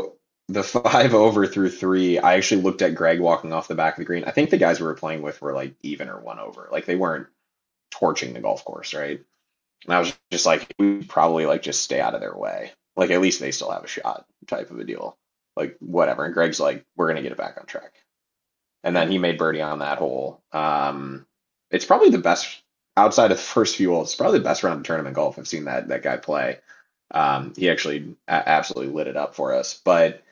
the five over through three, I actually looked at Greg walking off the back of the green. I think the guys we were playing with were like even or one over. Like they weren't torching the golf course, right? And I was just like, we probably like just stay out of their way. Like at least they still have a shot, type of a deal. Like whatever. And Greg's like, we're gonna get it back on track. And then he made birdie on that hole. Um, it's probably the best outside of the first few holes. It's probably the best round of tournament golf I've seen that that guy play. Um, he actually absolutely lit it up for us. But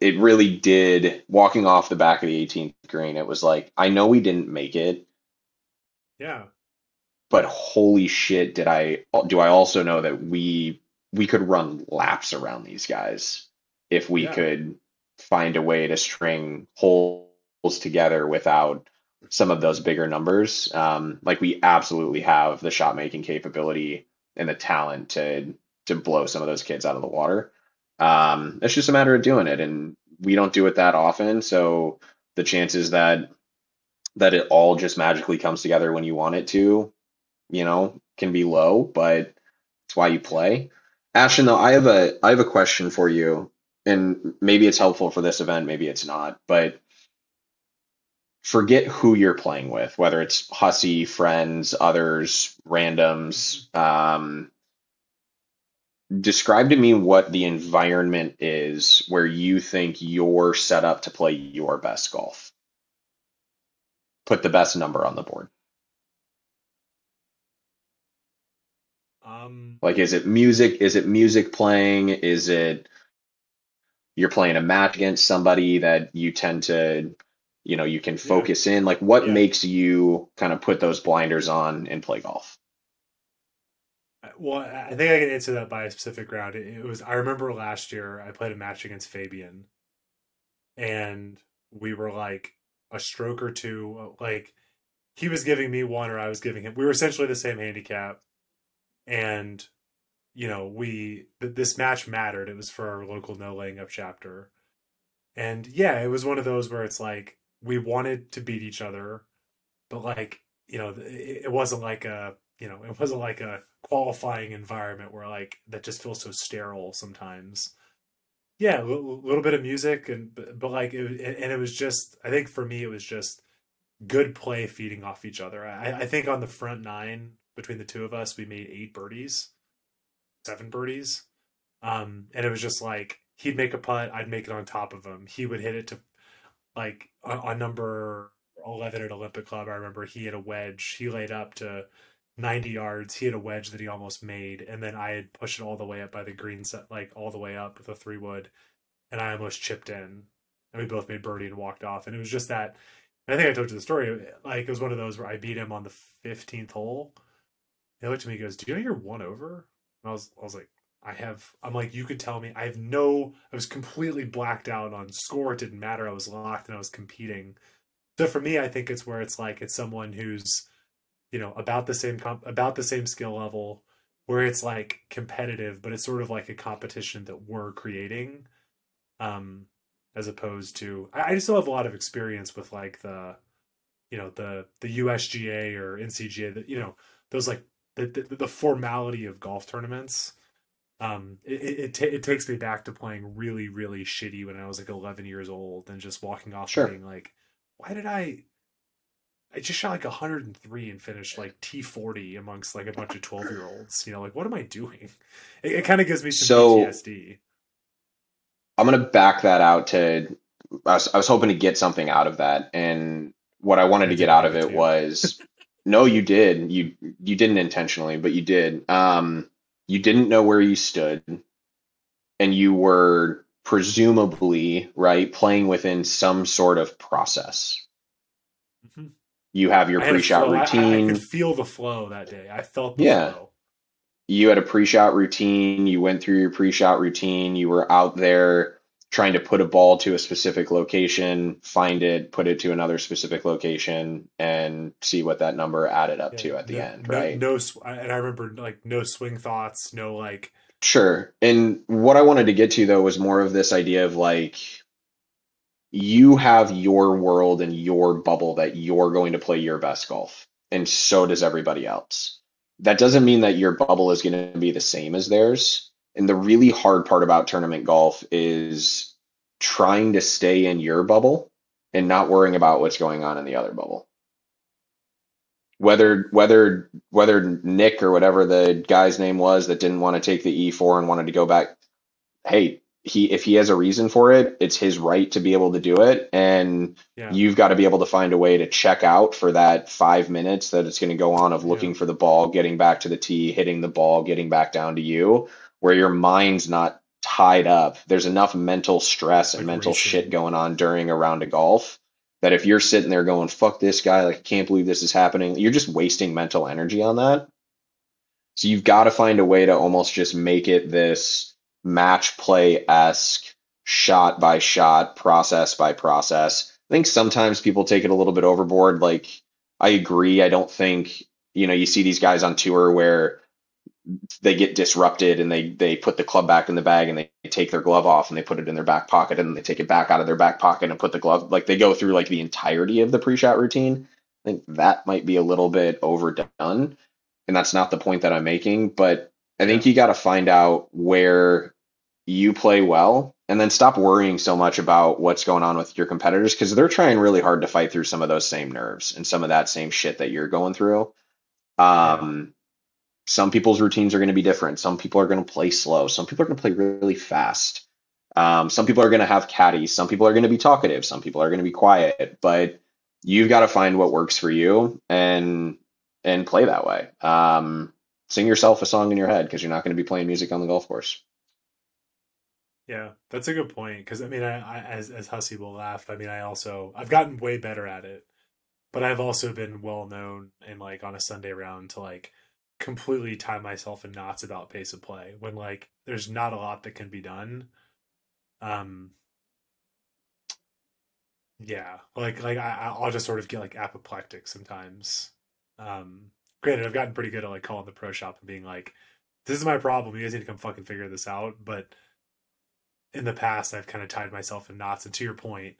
it really did walking off the back of the 18th green. It was like I know we didn't make it. Yeah. But holy shit, did I do I also know that we we could run laps around these guys if we yeah. could find a way to string holes together without some of those bigger numbers. Um, like we absolutely have the shot making capability and the talent to to blow some of those kids out of the water. Um, it's just a matter of doing it, and we don't do it that often. So the chances that that it all just magically comes together when you want it to, you know, can be low, but it's why you play. Ashton, though, I have a I have a question for you, and maybe it's helpful for this event, maybe it's not, but forget who you're playing with, whether it's Hussey, friends, others, randoms. Um, describe to me what the environment is where you think you're set up to play your best golf. Put the best number on the board. Um, like, is it music? Is it music playing? Is it you're playing a match against somebody that you tend to, you know, you can focus yeah. in? Like, what yeah. makes you kind of put those blinders on and play golf? Well, I think I can answer that by a specific round. It, was I remember last year I played a match against Fabian, and we were like a stroke or two. Like he was giving me one, or I was giving him. We were essentially the same handicap, and you know we this match mattered. It was for our local no laying up chapter, and yeah, it was one of those where it's like we wanted to beat each other, but like you know it, it wasn't like a you know it wasn't like a qualifying environment where like that just feels so sterile sometimes. Yeah a little, bit of music and but, but like it, and it was just i think for me it was just good play feeding off each other. I, I think on the front nine between the two of us we made eight birdies seven birdies. Um and it was just like he'd make a putt i'd make it on top of him. He would hit it to like on, on number 11 at olympic club i remember he had a wedge. He laid up to 90 yards. He had a wedge that he almost made, and then I had pushed it all the way up by the green set, like all the way up with a three wood, and I almost chipped in. And we both made birdie and walked off. And it was just that. I think I told you the story. Like it was one of those where I beat him on the 15th hole. He looked at me, and goes, "Do you know you're one over?" And I was, I was like, "I have." I'm like, "You could tell me." I have no. I was completely blacked out on score. It didn't matter. I was locked and I was competing. So for me, I think it's where it's like it's someone who's you know about the same comp- about the same skill level where it's like competitive but it's sort of like a competition that we're creating um as opposed to I, I still have a lot of experience with like the you know the the USGA or NCGA that you know those like the, the, the formality of golf tournaments um it it, t- it takes me back to playing really really shitty when I was like 11 years old and just walking off sure. being like why did I I just shot like 103 and finished like T40 amongst like a bunch of 12 year olds. You know, like what am I doing? It, it kind of gives me some so, PTSD. I'm gonna back that out to. I was, I was hoping to get something out of that, and what I wanted I to get out of it too. was, no, you did. You you didn't intentionally, but you did. Um, you didn't know where you stood, and you were presumably right playing within some sort of process. You have your pre-shot routine. I, I, could feel the flow that day. I felt yeah. Flow. You had a pre-shot routine. You went through your pre-shot routine. You were out there trying to put a ball to a specific location, find it, put it to another specific location, and see what that number added up yeah, to at the no, end. No, right? No, and I remember like no swing thoughts, no like. Sure. And what I wanted to get to though was more of this idea of like you have your world and your bubble that you're going to play your best golf, and so does everybody else. That doesn't mean that your bubble is going to be the same as theirs. And the really hard part about tournament golf is trying to stay in your bubble and not worrying about what's going on in the other bubble. Whether whether whether Nick or whatever the guy's name was that didn't want to take the E4 and wanted to go back, hey, he if he has a reason for it, it's his right to be able to do it, and yeah. you've got to be able to find a way to check out for that five minutes that it's going to go on of looking yeah. for the ball, getting back to the tee, hitting the ball, getting back down to you, where your mind's not tied up. There's enough mental stress and mental shit going on during a round of golf that if you're sitting there going, fuck this guy, like I can't believe this is happening, you're just wasting mental energy on that. So you've got to find a way to almost just make it this match play esque, shot by shot, process by process. I think sometimes people take it a little bit overboard. Like, I agree. I don't think, you know, you see these guys on tour where they get disrupted and they they put the club back in the bag and they take their glove off and they put it in their back pocket and they take it back out of their back pocket and put the glove like they go through like the entirety of the pre-shot routine. I think that might be a little bit overdone and that's not the point that I'm making, but I think you got to find out where you play well and then stop worrying so much about what's going on with your competitors because they're trying really hard to fight through some of those same nerves and some of that same shit that you're going through. Um, some people's routines are going to be different. Some people are going to play slow. Some people are going to play really fast. Um, some people are going to have caddies. Some people are going to be talkative. Some people are going to be quiet. But you've got to find what works for you and and play that way. Um, sing yourself a song in your head because you're not going to be playing music on the golf course. Yeah, that's a good point. Because I mean, I, I, as as Hussey will laugh. I mean, I also I've gotten way better at it, but I've also been well known in like on a Sunday round to like completely tie myself in knots about pace of play when like there's not a lot that can be done. Um yeah, like like I I'll just sort of get like apoplectic sometimes. Um granted I've gotten pretty good at like calling the pro shop and being like this is my problem. You guys need to come fucking figure this out, but in the past I've kind of tied myself in knots and to your point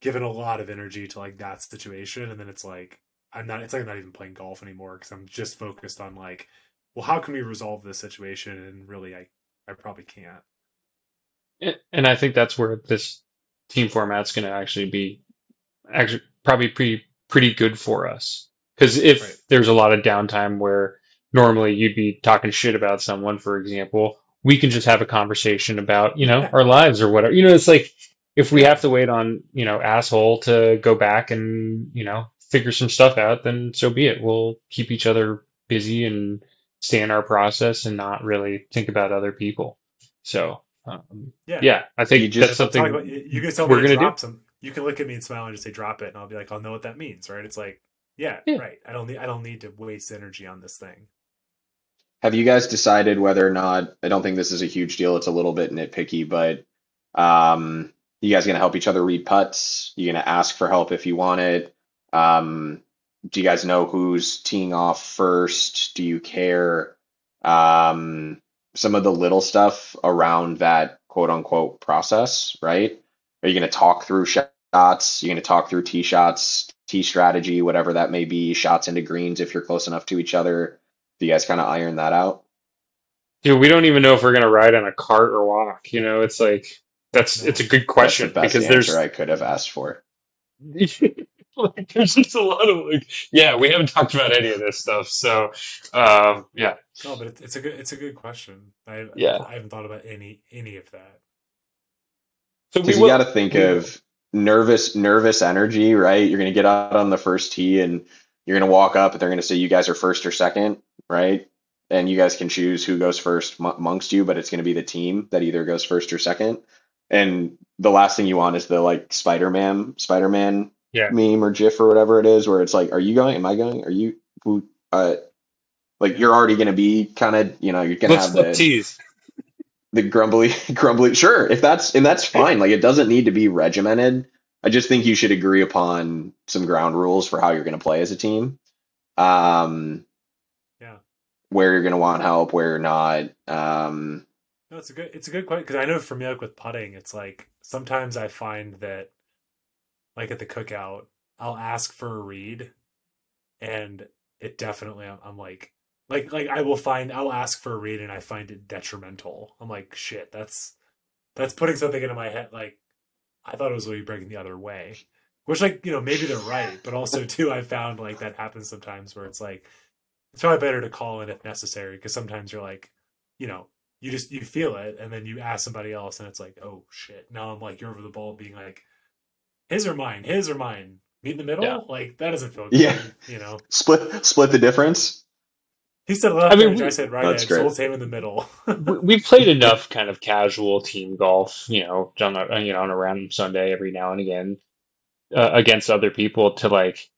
given a lot of energy to like that situation and then it's like I'm not. It's like I'm not even playing golf anymore because I'm just focused on like, well, how can we resolve this situation? And really, I I probably can't. And I think that's where this team format's going to actually be actually probably pretty pretty good for us because if right. there's a lot of downtime where normally you'd be talking shit about someone, for example, we can just have a conversation about you know our lives or whatever. You know, it's like if we have to wait on you know asshole to go back and you know figure some stuff out, then so be it. We'll keep each other busy and stay in our process and not really think about other people. So, um, yeah. yeah, I think you just, that's something about, you can tell we're going to drop do. Some, you can look at me and smile and just say drop it, and I'll be like, I'll know what that means, right? It's like, yeah, yeah, right. I don't need I don't need to waste energy on this thing. Have you guys decided whether or not? I don't think this is a huge deal. It's a little bit nitpicky, but um, you guys going to help each other read putts? You to ask for help if you want it? Um, do you guys know who's teeing off first? Do you care? Um, some of the little stuff around that quote unquote process, right? Are you going to talk through shots? You're to talk through tee shots, tee strategy, whatever that may be, shots into greens if you're close enough to each other. Do you guys kind of iron that out? Dude, we don't even know if we're going to ride on a cart or walk. You know, it's like that's it's a good question the because there's I could have asked for. like there's just a lot of like yeah we haven't talked about any of this stuff so um yeah. No but it's a good it's a good question. I yeah. I haven't thought about any any of that. So we you got to think of nervous nervous energy right? You're going to get out on the first tee and you're going to walk up and they're going to say you guys are first or second right and you guys can choose who goes first amongst you but it's going to be the team that either goes first or second and the last thing you want is the like spider-man spider-man yeah. meme or GIF or whatever it is, where it's like, "Are you going? Am I going? Are you?" Who? Uh, like you're already going to be kind of, you know, you're going to have the tease. the grumbly, grumbly. Sure, if that's and that's fine. Like it doesn't need to be regimented. I just think you should agree upon some ground rules for how you're going to play as a team. Um. Where you're going to want help, where you're not. Um, no, it's a good. It's a good question because I know for me, like with putting, it's like sometimes I find that like at the cookout, I'll ask for a read, and it definitely I'm, I'm like like like I will find I'll ask for a read and I find it detrimental. I'm like shit, that's that's putting something into my head like I thought it was really breaking the other way. Which, like, you know, maybe they're right, but also too, I found like that happens sometimes where it's like it's probably better to call in if necessary because sometimes you're like, you know, you just you feel it and then you ask somebody else and it's like, oh shit, now I'm like you're over the ball being like, his or mine, his or mine, meet in the middle. Yeah. Like that doesn't feel good. Yeah, you know, split split the difference. He said left I mean, edge, we, I said right edge, so we'll say him in the middle. We've played enough kind of casual team golf, you know, on a, you know on a random Sunday every now and again uh, against other people to like,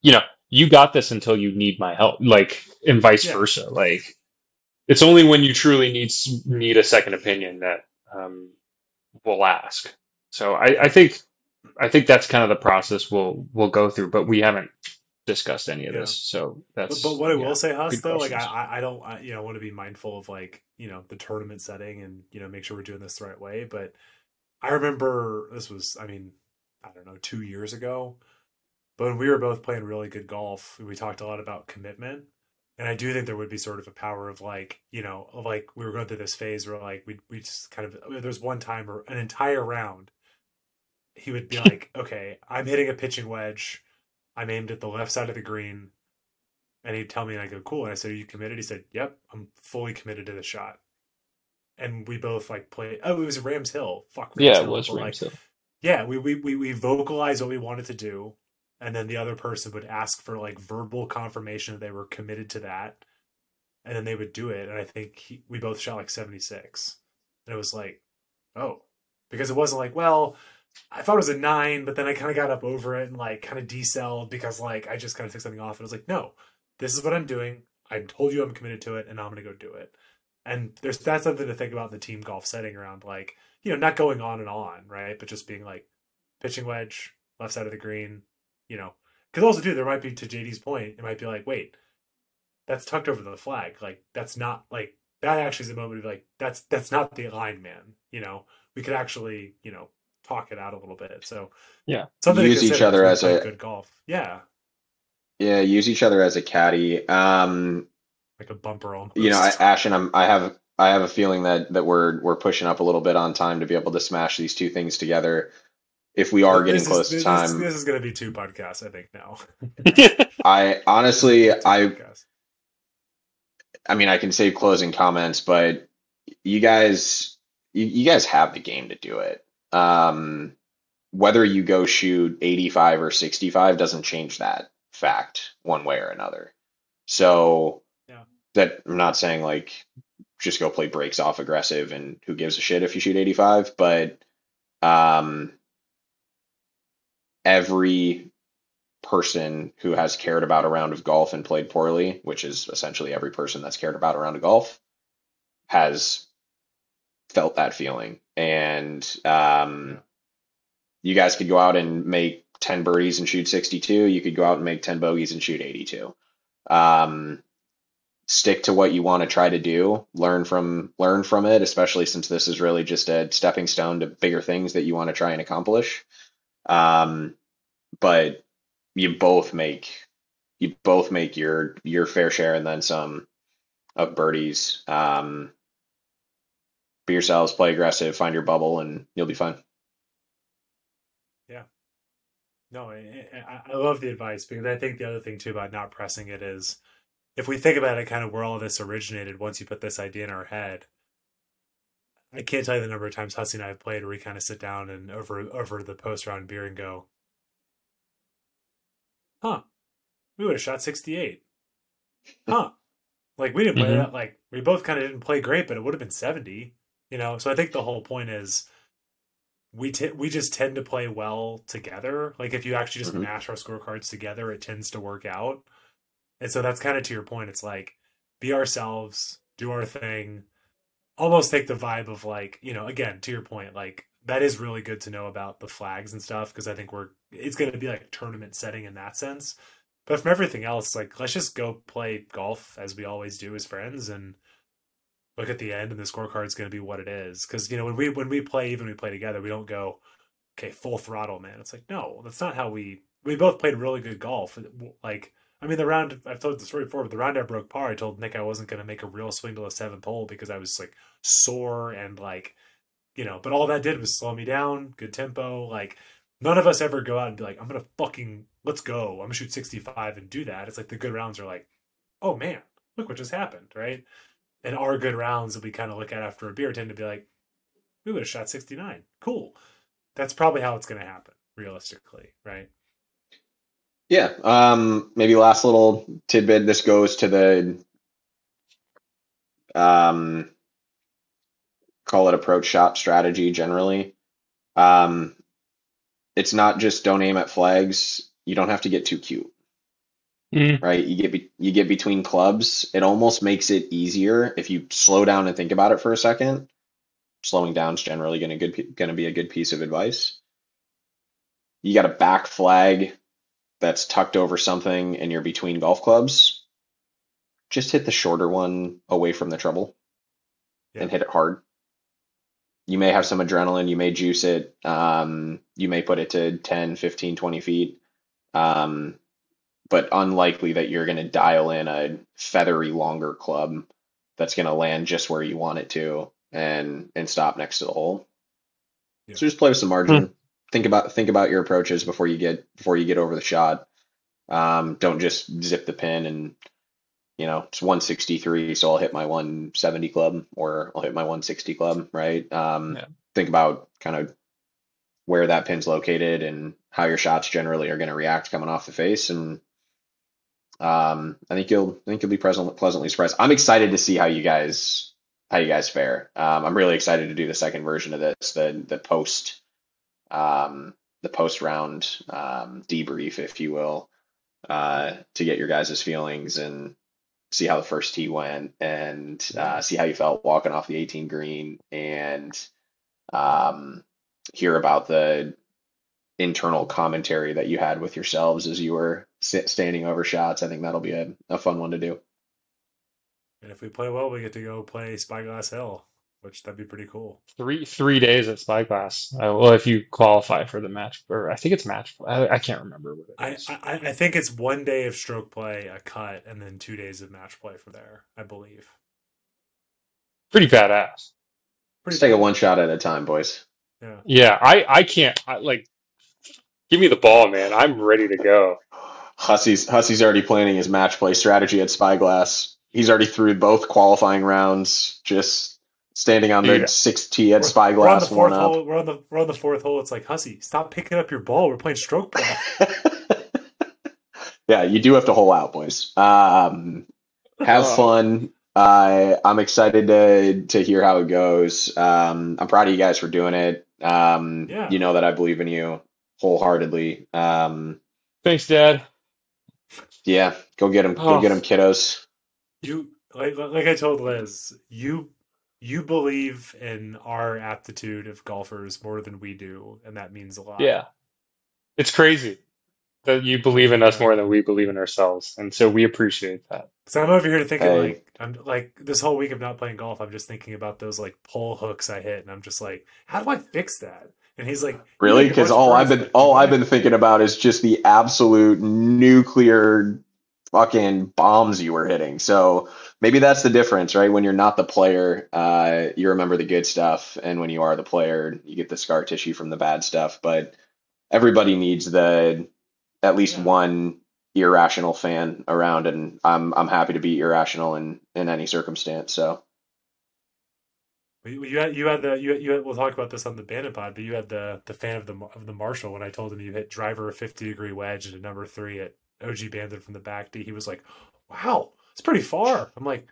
you know, you got this until you need my help, like, and vice yeah. versa. Like, it's only when you truly need need a second opinion that um, we'll ask. So I, I think I think that's kind of the process we'll we'll go through, but we haven't discussed any of yeah. this. So that's. But, but what I will say, Huss, though, questions. like I, I don't, I, you know, want to be mindful of like you know the tournament setting and you know make sure we're doing this the right way. But I remember this was, I mean, I don't know, two years ago, but when we were both playing really good golf, we talked a lot about commitment. And I do think there would be sort of a power of like, you know, like we were going through this phase where like we we just kind of there's one time or an entire round, he would be like, okay, I'm hitting a pitching wedge I'm aimed at the left side of the green. And he'd tell me, and I go, cool. And I said, Are you committed? He said, Yep, I'm fully committed to the shot. And we both like played. Oh, it was Rams Hill. Fuck. Rams yeah, Hill. it was Rams like, Hill. Yeah, we, we we we vocalized what we wanted to do, and then the other person would ask for like verbal confirmation that they were committed to that, and then they would do it. And I think he, we both shot like seventy six, and it was like, oh, because it wasn't like, well, I thought it was a nine, but then I kind of got up over it and like kind of decelled because like I just kind of took something off and I was like, no, this is what I'm doing. I told you I'm committed to it and I'm to go do it. And there's that's something to think about in the team golf setting around like, you know, not going on and on, right? But just being like pitching wedge, left side of the green, you know. Because also, too, there might be, to JD's point, it might be like, wait, that's tucked over the flag. Like, that's not like, that actually is a moment of like, that's, that's not the line man, you know. We could actually, you know, talk it out a little bit. So yeah, something use each other as a good golf. Yeah, yeah, use each other as a caddy. Um, like a bumper on. You know, I, Ashton, I'm, I have I have a feeling that that we're we're pushing up a little bit on time to be able to smash these two things together. If we are getting close is, to time, this, this is going to be two podcasts, I think. Now, I honestly, I, I mean, I can save closing comments, but you guys, you, you guys have the game to do it um, whether you go shoot 85 or 65 doesn't change that fact one way or another. So yeah. that I'm not saying like just go play breaks off aggressive and who gives a shit if you shoot 85, but um, every person who has cared about a round of golf and played poorly, which is essentially every person that's cared about a round of golf, has felt that feeling. And um, you guys could go out and make 10 birdies and shoot 62. You could go out and make 10 bogeys and shoot 82. Um, stick to what you want to try to do. Learn from learn from it, especially since this is really just a stepping stone to bigger things that you want to try and accomplish. Um, but you both make you both make your your fair share and then some of birdies. Um, be yourselves, play aggressive, find your bubble, and you'll be fine. Yeah. No, I, I love the advice because I think the other thing too about not pressing it is if we think about it, kind of where all this originated, once you put this idea in our head, I can't tell you the number of times Hussey and I have played where we kind of sit down and over over the post round beer and go, huh, we would have shot 68. Huh. Like we didn't play mm-hmm. that. Like we both kind of didn't play great, but it would have been 70. You know, so I think the whole point is we t- we just tend to play well together. Like if you actually just mm-hmm. mash our scorecards together, it tends to work out. And so that's kind of to your point. It's like be ourselves, do our thing, almost take the vibe of like you know again to your point like that is really good to know about the flags and stuff because I think we're it's going to be like tournament setting in that sense. But from everything else, like let's just go play golf as we always do as friends and look at the end and the scorecard is going to be what it is. Because you know when we when we play, even we play together, we don't go, okay, full throttle, man. It's like no, that's not how we. We both played really good golf. Like I mean, the round I've told the story before, but the round I broke par, I told Nick I wasn't going to make a real swing to the seventh hole because I was like sore and like you know, but all that did was slow me down, good tempo. Like none of us ever go out and be like, I'm gonna fucking let's go. I'm gonna shoot 65 and do that. It's like the good rounds are like, oh man, look what just happened, right? And our good rounds that we kind of look at after a beer tend to be like, we would have shot 69. Cool. That's probably how it's gonna happen, realistically, right? Yeah. Um, maybe last little tidbit. This goes to the um, call it approach shot strategy generally. Um, it's not just don't aim at flags. You don't have to get too cute. Mm. Right? You get be, you get between clubs. It almost makes it easier if you slow down and think about it for a second. Slowing down is generally going to good going to be a good piece of advice. You got a back flag that's tucked over something and you're between golf clubs. Just hit the shorter one away from the trouble Yeah. and hit it hard. You may have some adrenaline, you may juice it, um, you may put it to 10, 15, 20 feet. Um, but unlikely that you're going to dial in a feathery longer club that's going to land just where you want it to and and stop next to the hole. Yeah. So just play with some margin. Think about think about your approaches before you get before you get over the shot. Um, don't just zip the pin and you know it's 163, so I'll hit my 170 club or I'll hit my 160 club, right? Um, Yeah. Think about kind of where that pin's located and how your shots generally are going to react coming off the face and um, I think you'll I think you'll be pleasant, pleasantly surprised. I'm excited to see how you guys how you guys fare. Um, I'm really excited to do the second version of this, the the post um, the post round um, debrief, if you will, uh, to get your guys' feelings and see how the first tee went and uh, see how you felt walking off the 18 green and um, hear about the internal commentary that you had with yourselves as you were standing over shots. I think that'll be a, a fun one to do. And if we play well, we get to go play Spyglass Hill, which that'd be pretty cool. Three three days at Spyglass. Uh, well, if you qualify for the match, or I think it's match. I, I can't remember what it I. I I think it's one day of stroke play, a cut, and then two days of match play from there. I believe. Pretty badass. Pretty Let's take a one shot at a time, boys. Yeah. Yeah, I I can't. I, like, give me the ball, man. I'm ready to go. Hussey's Hussey's already planning his match play strategy at Spyglass. He's already through both qualifying rounds, just standing on the Dude. sixth tee at We're on the Spyglass fourth hole. We're on the we're on the fourth hole. It's like Hussey, stop picking up your ball. We're playing stroke play. yeah, you do have to hole out, boys. Um, have Oh. fun. Uh, I'm excited to to hear how it goes. Um, I'm proud of you guys for doing it. Um, Yeah. You know that I believe in you wholeheartedly. Um, Thanks, Dad. yeah, go get them, go Oh. get them, kiddos. you like like I told Liz, you you believe in our aptitude of golfers more than we do, and that means a lot. Yeah, it's crazy that you believe in us more than we believe in ourselves, and so we appreciate that. So I'm over here thinking Hey. like I'm like this whole week of not playing golf. I'm just thinking about those like pull hooks I hit, and I'm just like, how do I fix that? And he's like, Really? "You make a Because all I've been all I've been thinking about is just the absolute nuclear fucking bombs you were hitting. So maybe that's the difference, right? When you're not the player, uh, you remember the good stuff, and when you are the player, you get the scar tissue from the bad stuff. But everybody needs the at least Yeah. one irrational fan around, and I'm I'm happy to be irrational in in any circumstance. So You you had you had the you had, you had, we'll talk about this on the Bandon Pod, but you had the the fan of the of the Marshall when I told him you hit driver a fifty degree wedge at a number three at OG Bandon from the back tee. He was like, "Wow, it's pretty far." I'm like,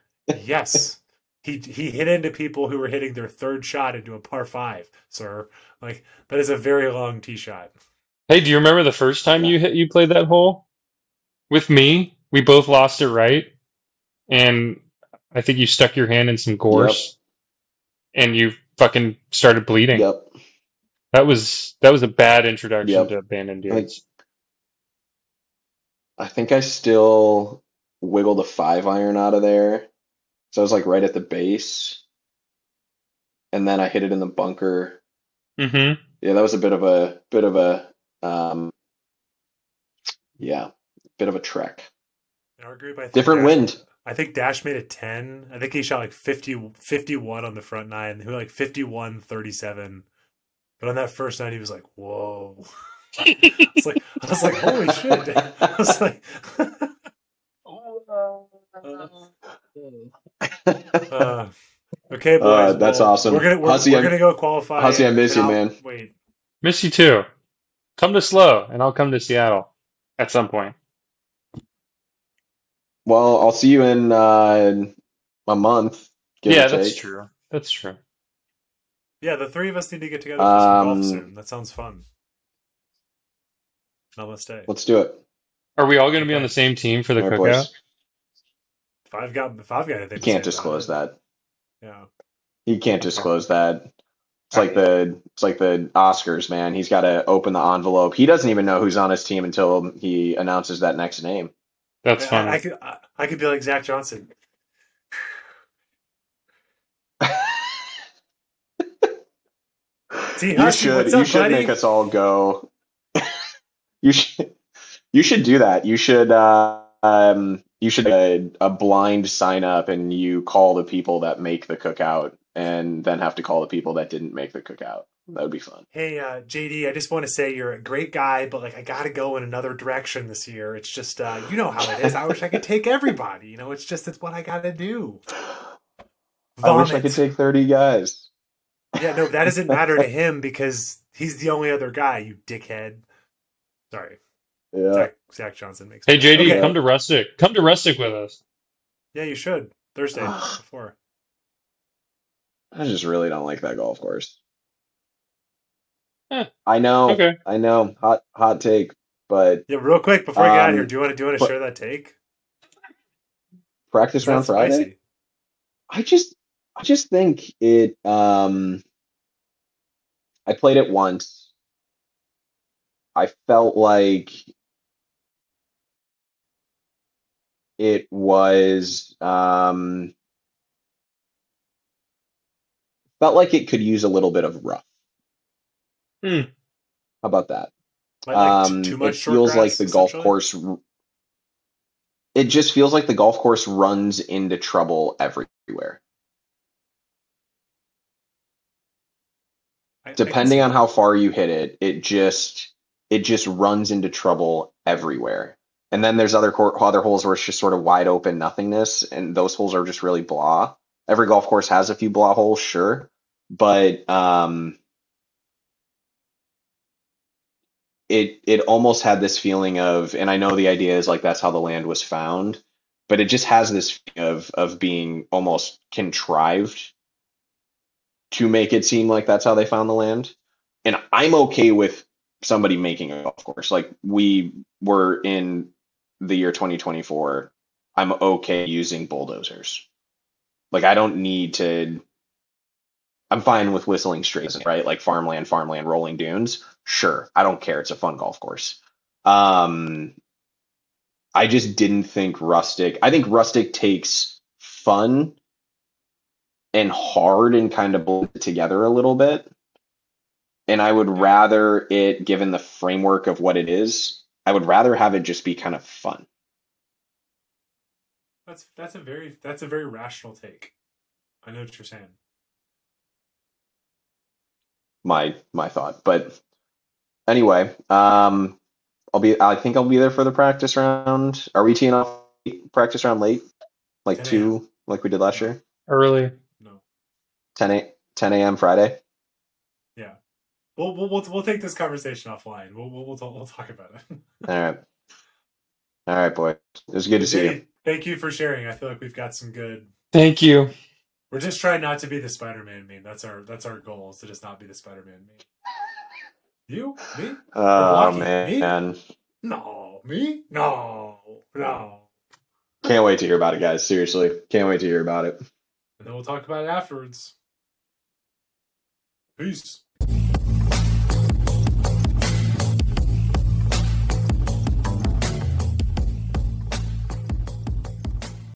"Yes." He he hit into people who were hitting their third shot into a par five, sir. Like that is a very long tee shot. Hey, do you remember the first time you hit you played that hole with me? We both lost it right, and I think you stuck your hand in some gorse, and you fucking started bleeding. yep. That was that was a bad introduction Yep. to abandoned I think- dudes. I think I still wiggled a five iron out of there. So I was like right at the base. And then I hit it in the bunker. Mm-hmm. Yeah, that was a bit of a bit of a um yeah, bit of a trek. In our group, I think Different Ashton- wind. I think Dash made a 10. I think he shot like 50, 51 on the front nine. He was like 51, 37. But on that first night, he was like, whoa. I was like, I was like, holy shit. I was like, uh, okay, boys. Uh, that's well, awesome. We're gonna we're, Hussey, we're gonna go qualify. Hussey, I miss you, man. Wait, Miss you too. Come to SLO, and I'll come to Seattle at some point. Well, I'll see you in uh, a month. give yeah, that's take. true. That's true. yeah, the three of us need to get together for some golf Um, soon. That sounds fun. Namaste. Let's do it. Are we all going to be on the same team for the All right, cookout? boys. If I've got, if I've got anything, You can't say about disclose it, that. Yeah. He can't disclose that. It's like the it's like the Oscars, man. He's got to open the envelope. He doesn't even know who's on his team until he announces that next name. That's I, funny. I could, I, I could be like Zach Johnson. See, you Hussey, should what's you up, should buddy? make us all go. you should you should do that. You should uh, um you should uh, a blind sign up and you call the people that make the cookout and then have to call the people that didn't make the cookout. That would be fun. Hey, uh, JD, I just want to say you're a great guy, but like I got to go in another direction this year. It's just, uh, you know how it is. I wish I could take everybody. You know, it's just it's what I got to do. I wish I could take thirty guys. Yeah, no, that doesn't matter to him because he's the only other guy. You dickhead. Sorry, Yeah. Zach, Zach Johnson makes. hey JD, Okay. come to Rustic. Come to Rustic with us. Yeah, you should Thursday before. I just really don't like that golf course. Eh, I know. Okay. I know. Hot hot take, but Yeah, real quick before I get out of Um, here, do you want to do you want to but- share that take? practice round That's Friday. spicy. I just I just think it um I played it once. I felt like it was um felt like it could use a little bit of rough. Hmm. How about that? Like, um, too much it feels like the golf course. It just feels like the golf course runs into trouble everywhere. I- I Depending see on how far you hit it, it just it just runs into trouble everywhere. And then there's other other holes where it's just sort of wide open nothingness, and those holes are just really blah. Every golf course has a few blah holes, sure, but um, it it almost had this feeling of, and I know the idea is like that's how the land was found, but it just has this of of being almost contrived to make it seem like that's how they found the land. And I'm okay with somebody making a golf course. Like we were in the year 2024. I'm okay using bulldozers. Like I don't need to I'm fine with Whistling Straits, right? Like farmland, farmland, rolling dunes. Sure. I don't care. It's a fun golf course. Um I just didn't think rustic. I think rustic takes fun and hard and kind of blend it together a little bit. And I would rather it, given the framework of what it is, I would rather have it just be kind of fun. That's that's a very that's a very rational take. I know what you're saying. My my thought. But anyway, um I'll be I think I'll be there for the practice round. Are we teeing off practice round late? Like two like we did last year? Early. No. 10 a, 10 a.m. Friday? Yeah. We'll we'll we'll, we'll take this conversation offline. We'll we'll we'll talk, we'll talk about it. All right. All right, boy. It was good to see you. Thank you for sharing. I feel like we've got some good. Thank you. We're just trying not to be the Spider-Man meme. That's our that's our goal is to just not be the Spider-Man meme. You? Me? Oh Milwaukee, me? man. No. Me? No. No. Can't wait to hear about it, guys. Seriously. Can't wait to hear about it. And then we'll talk about it afterwards. Peace.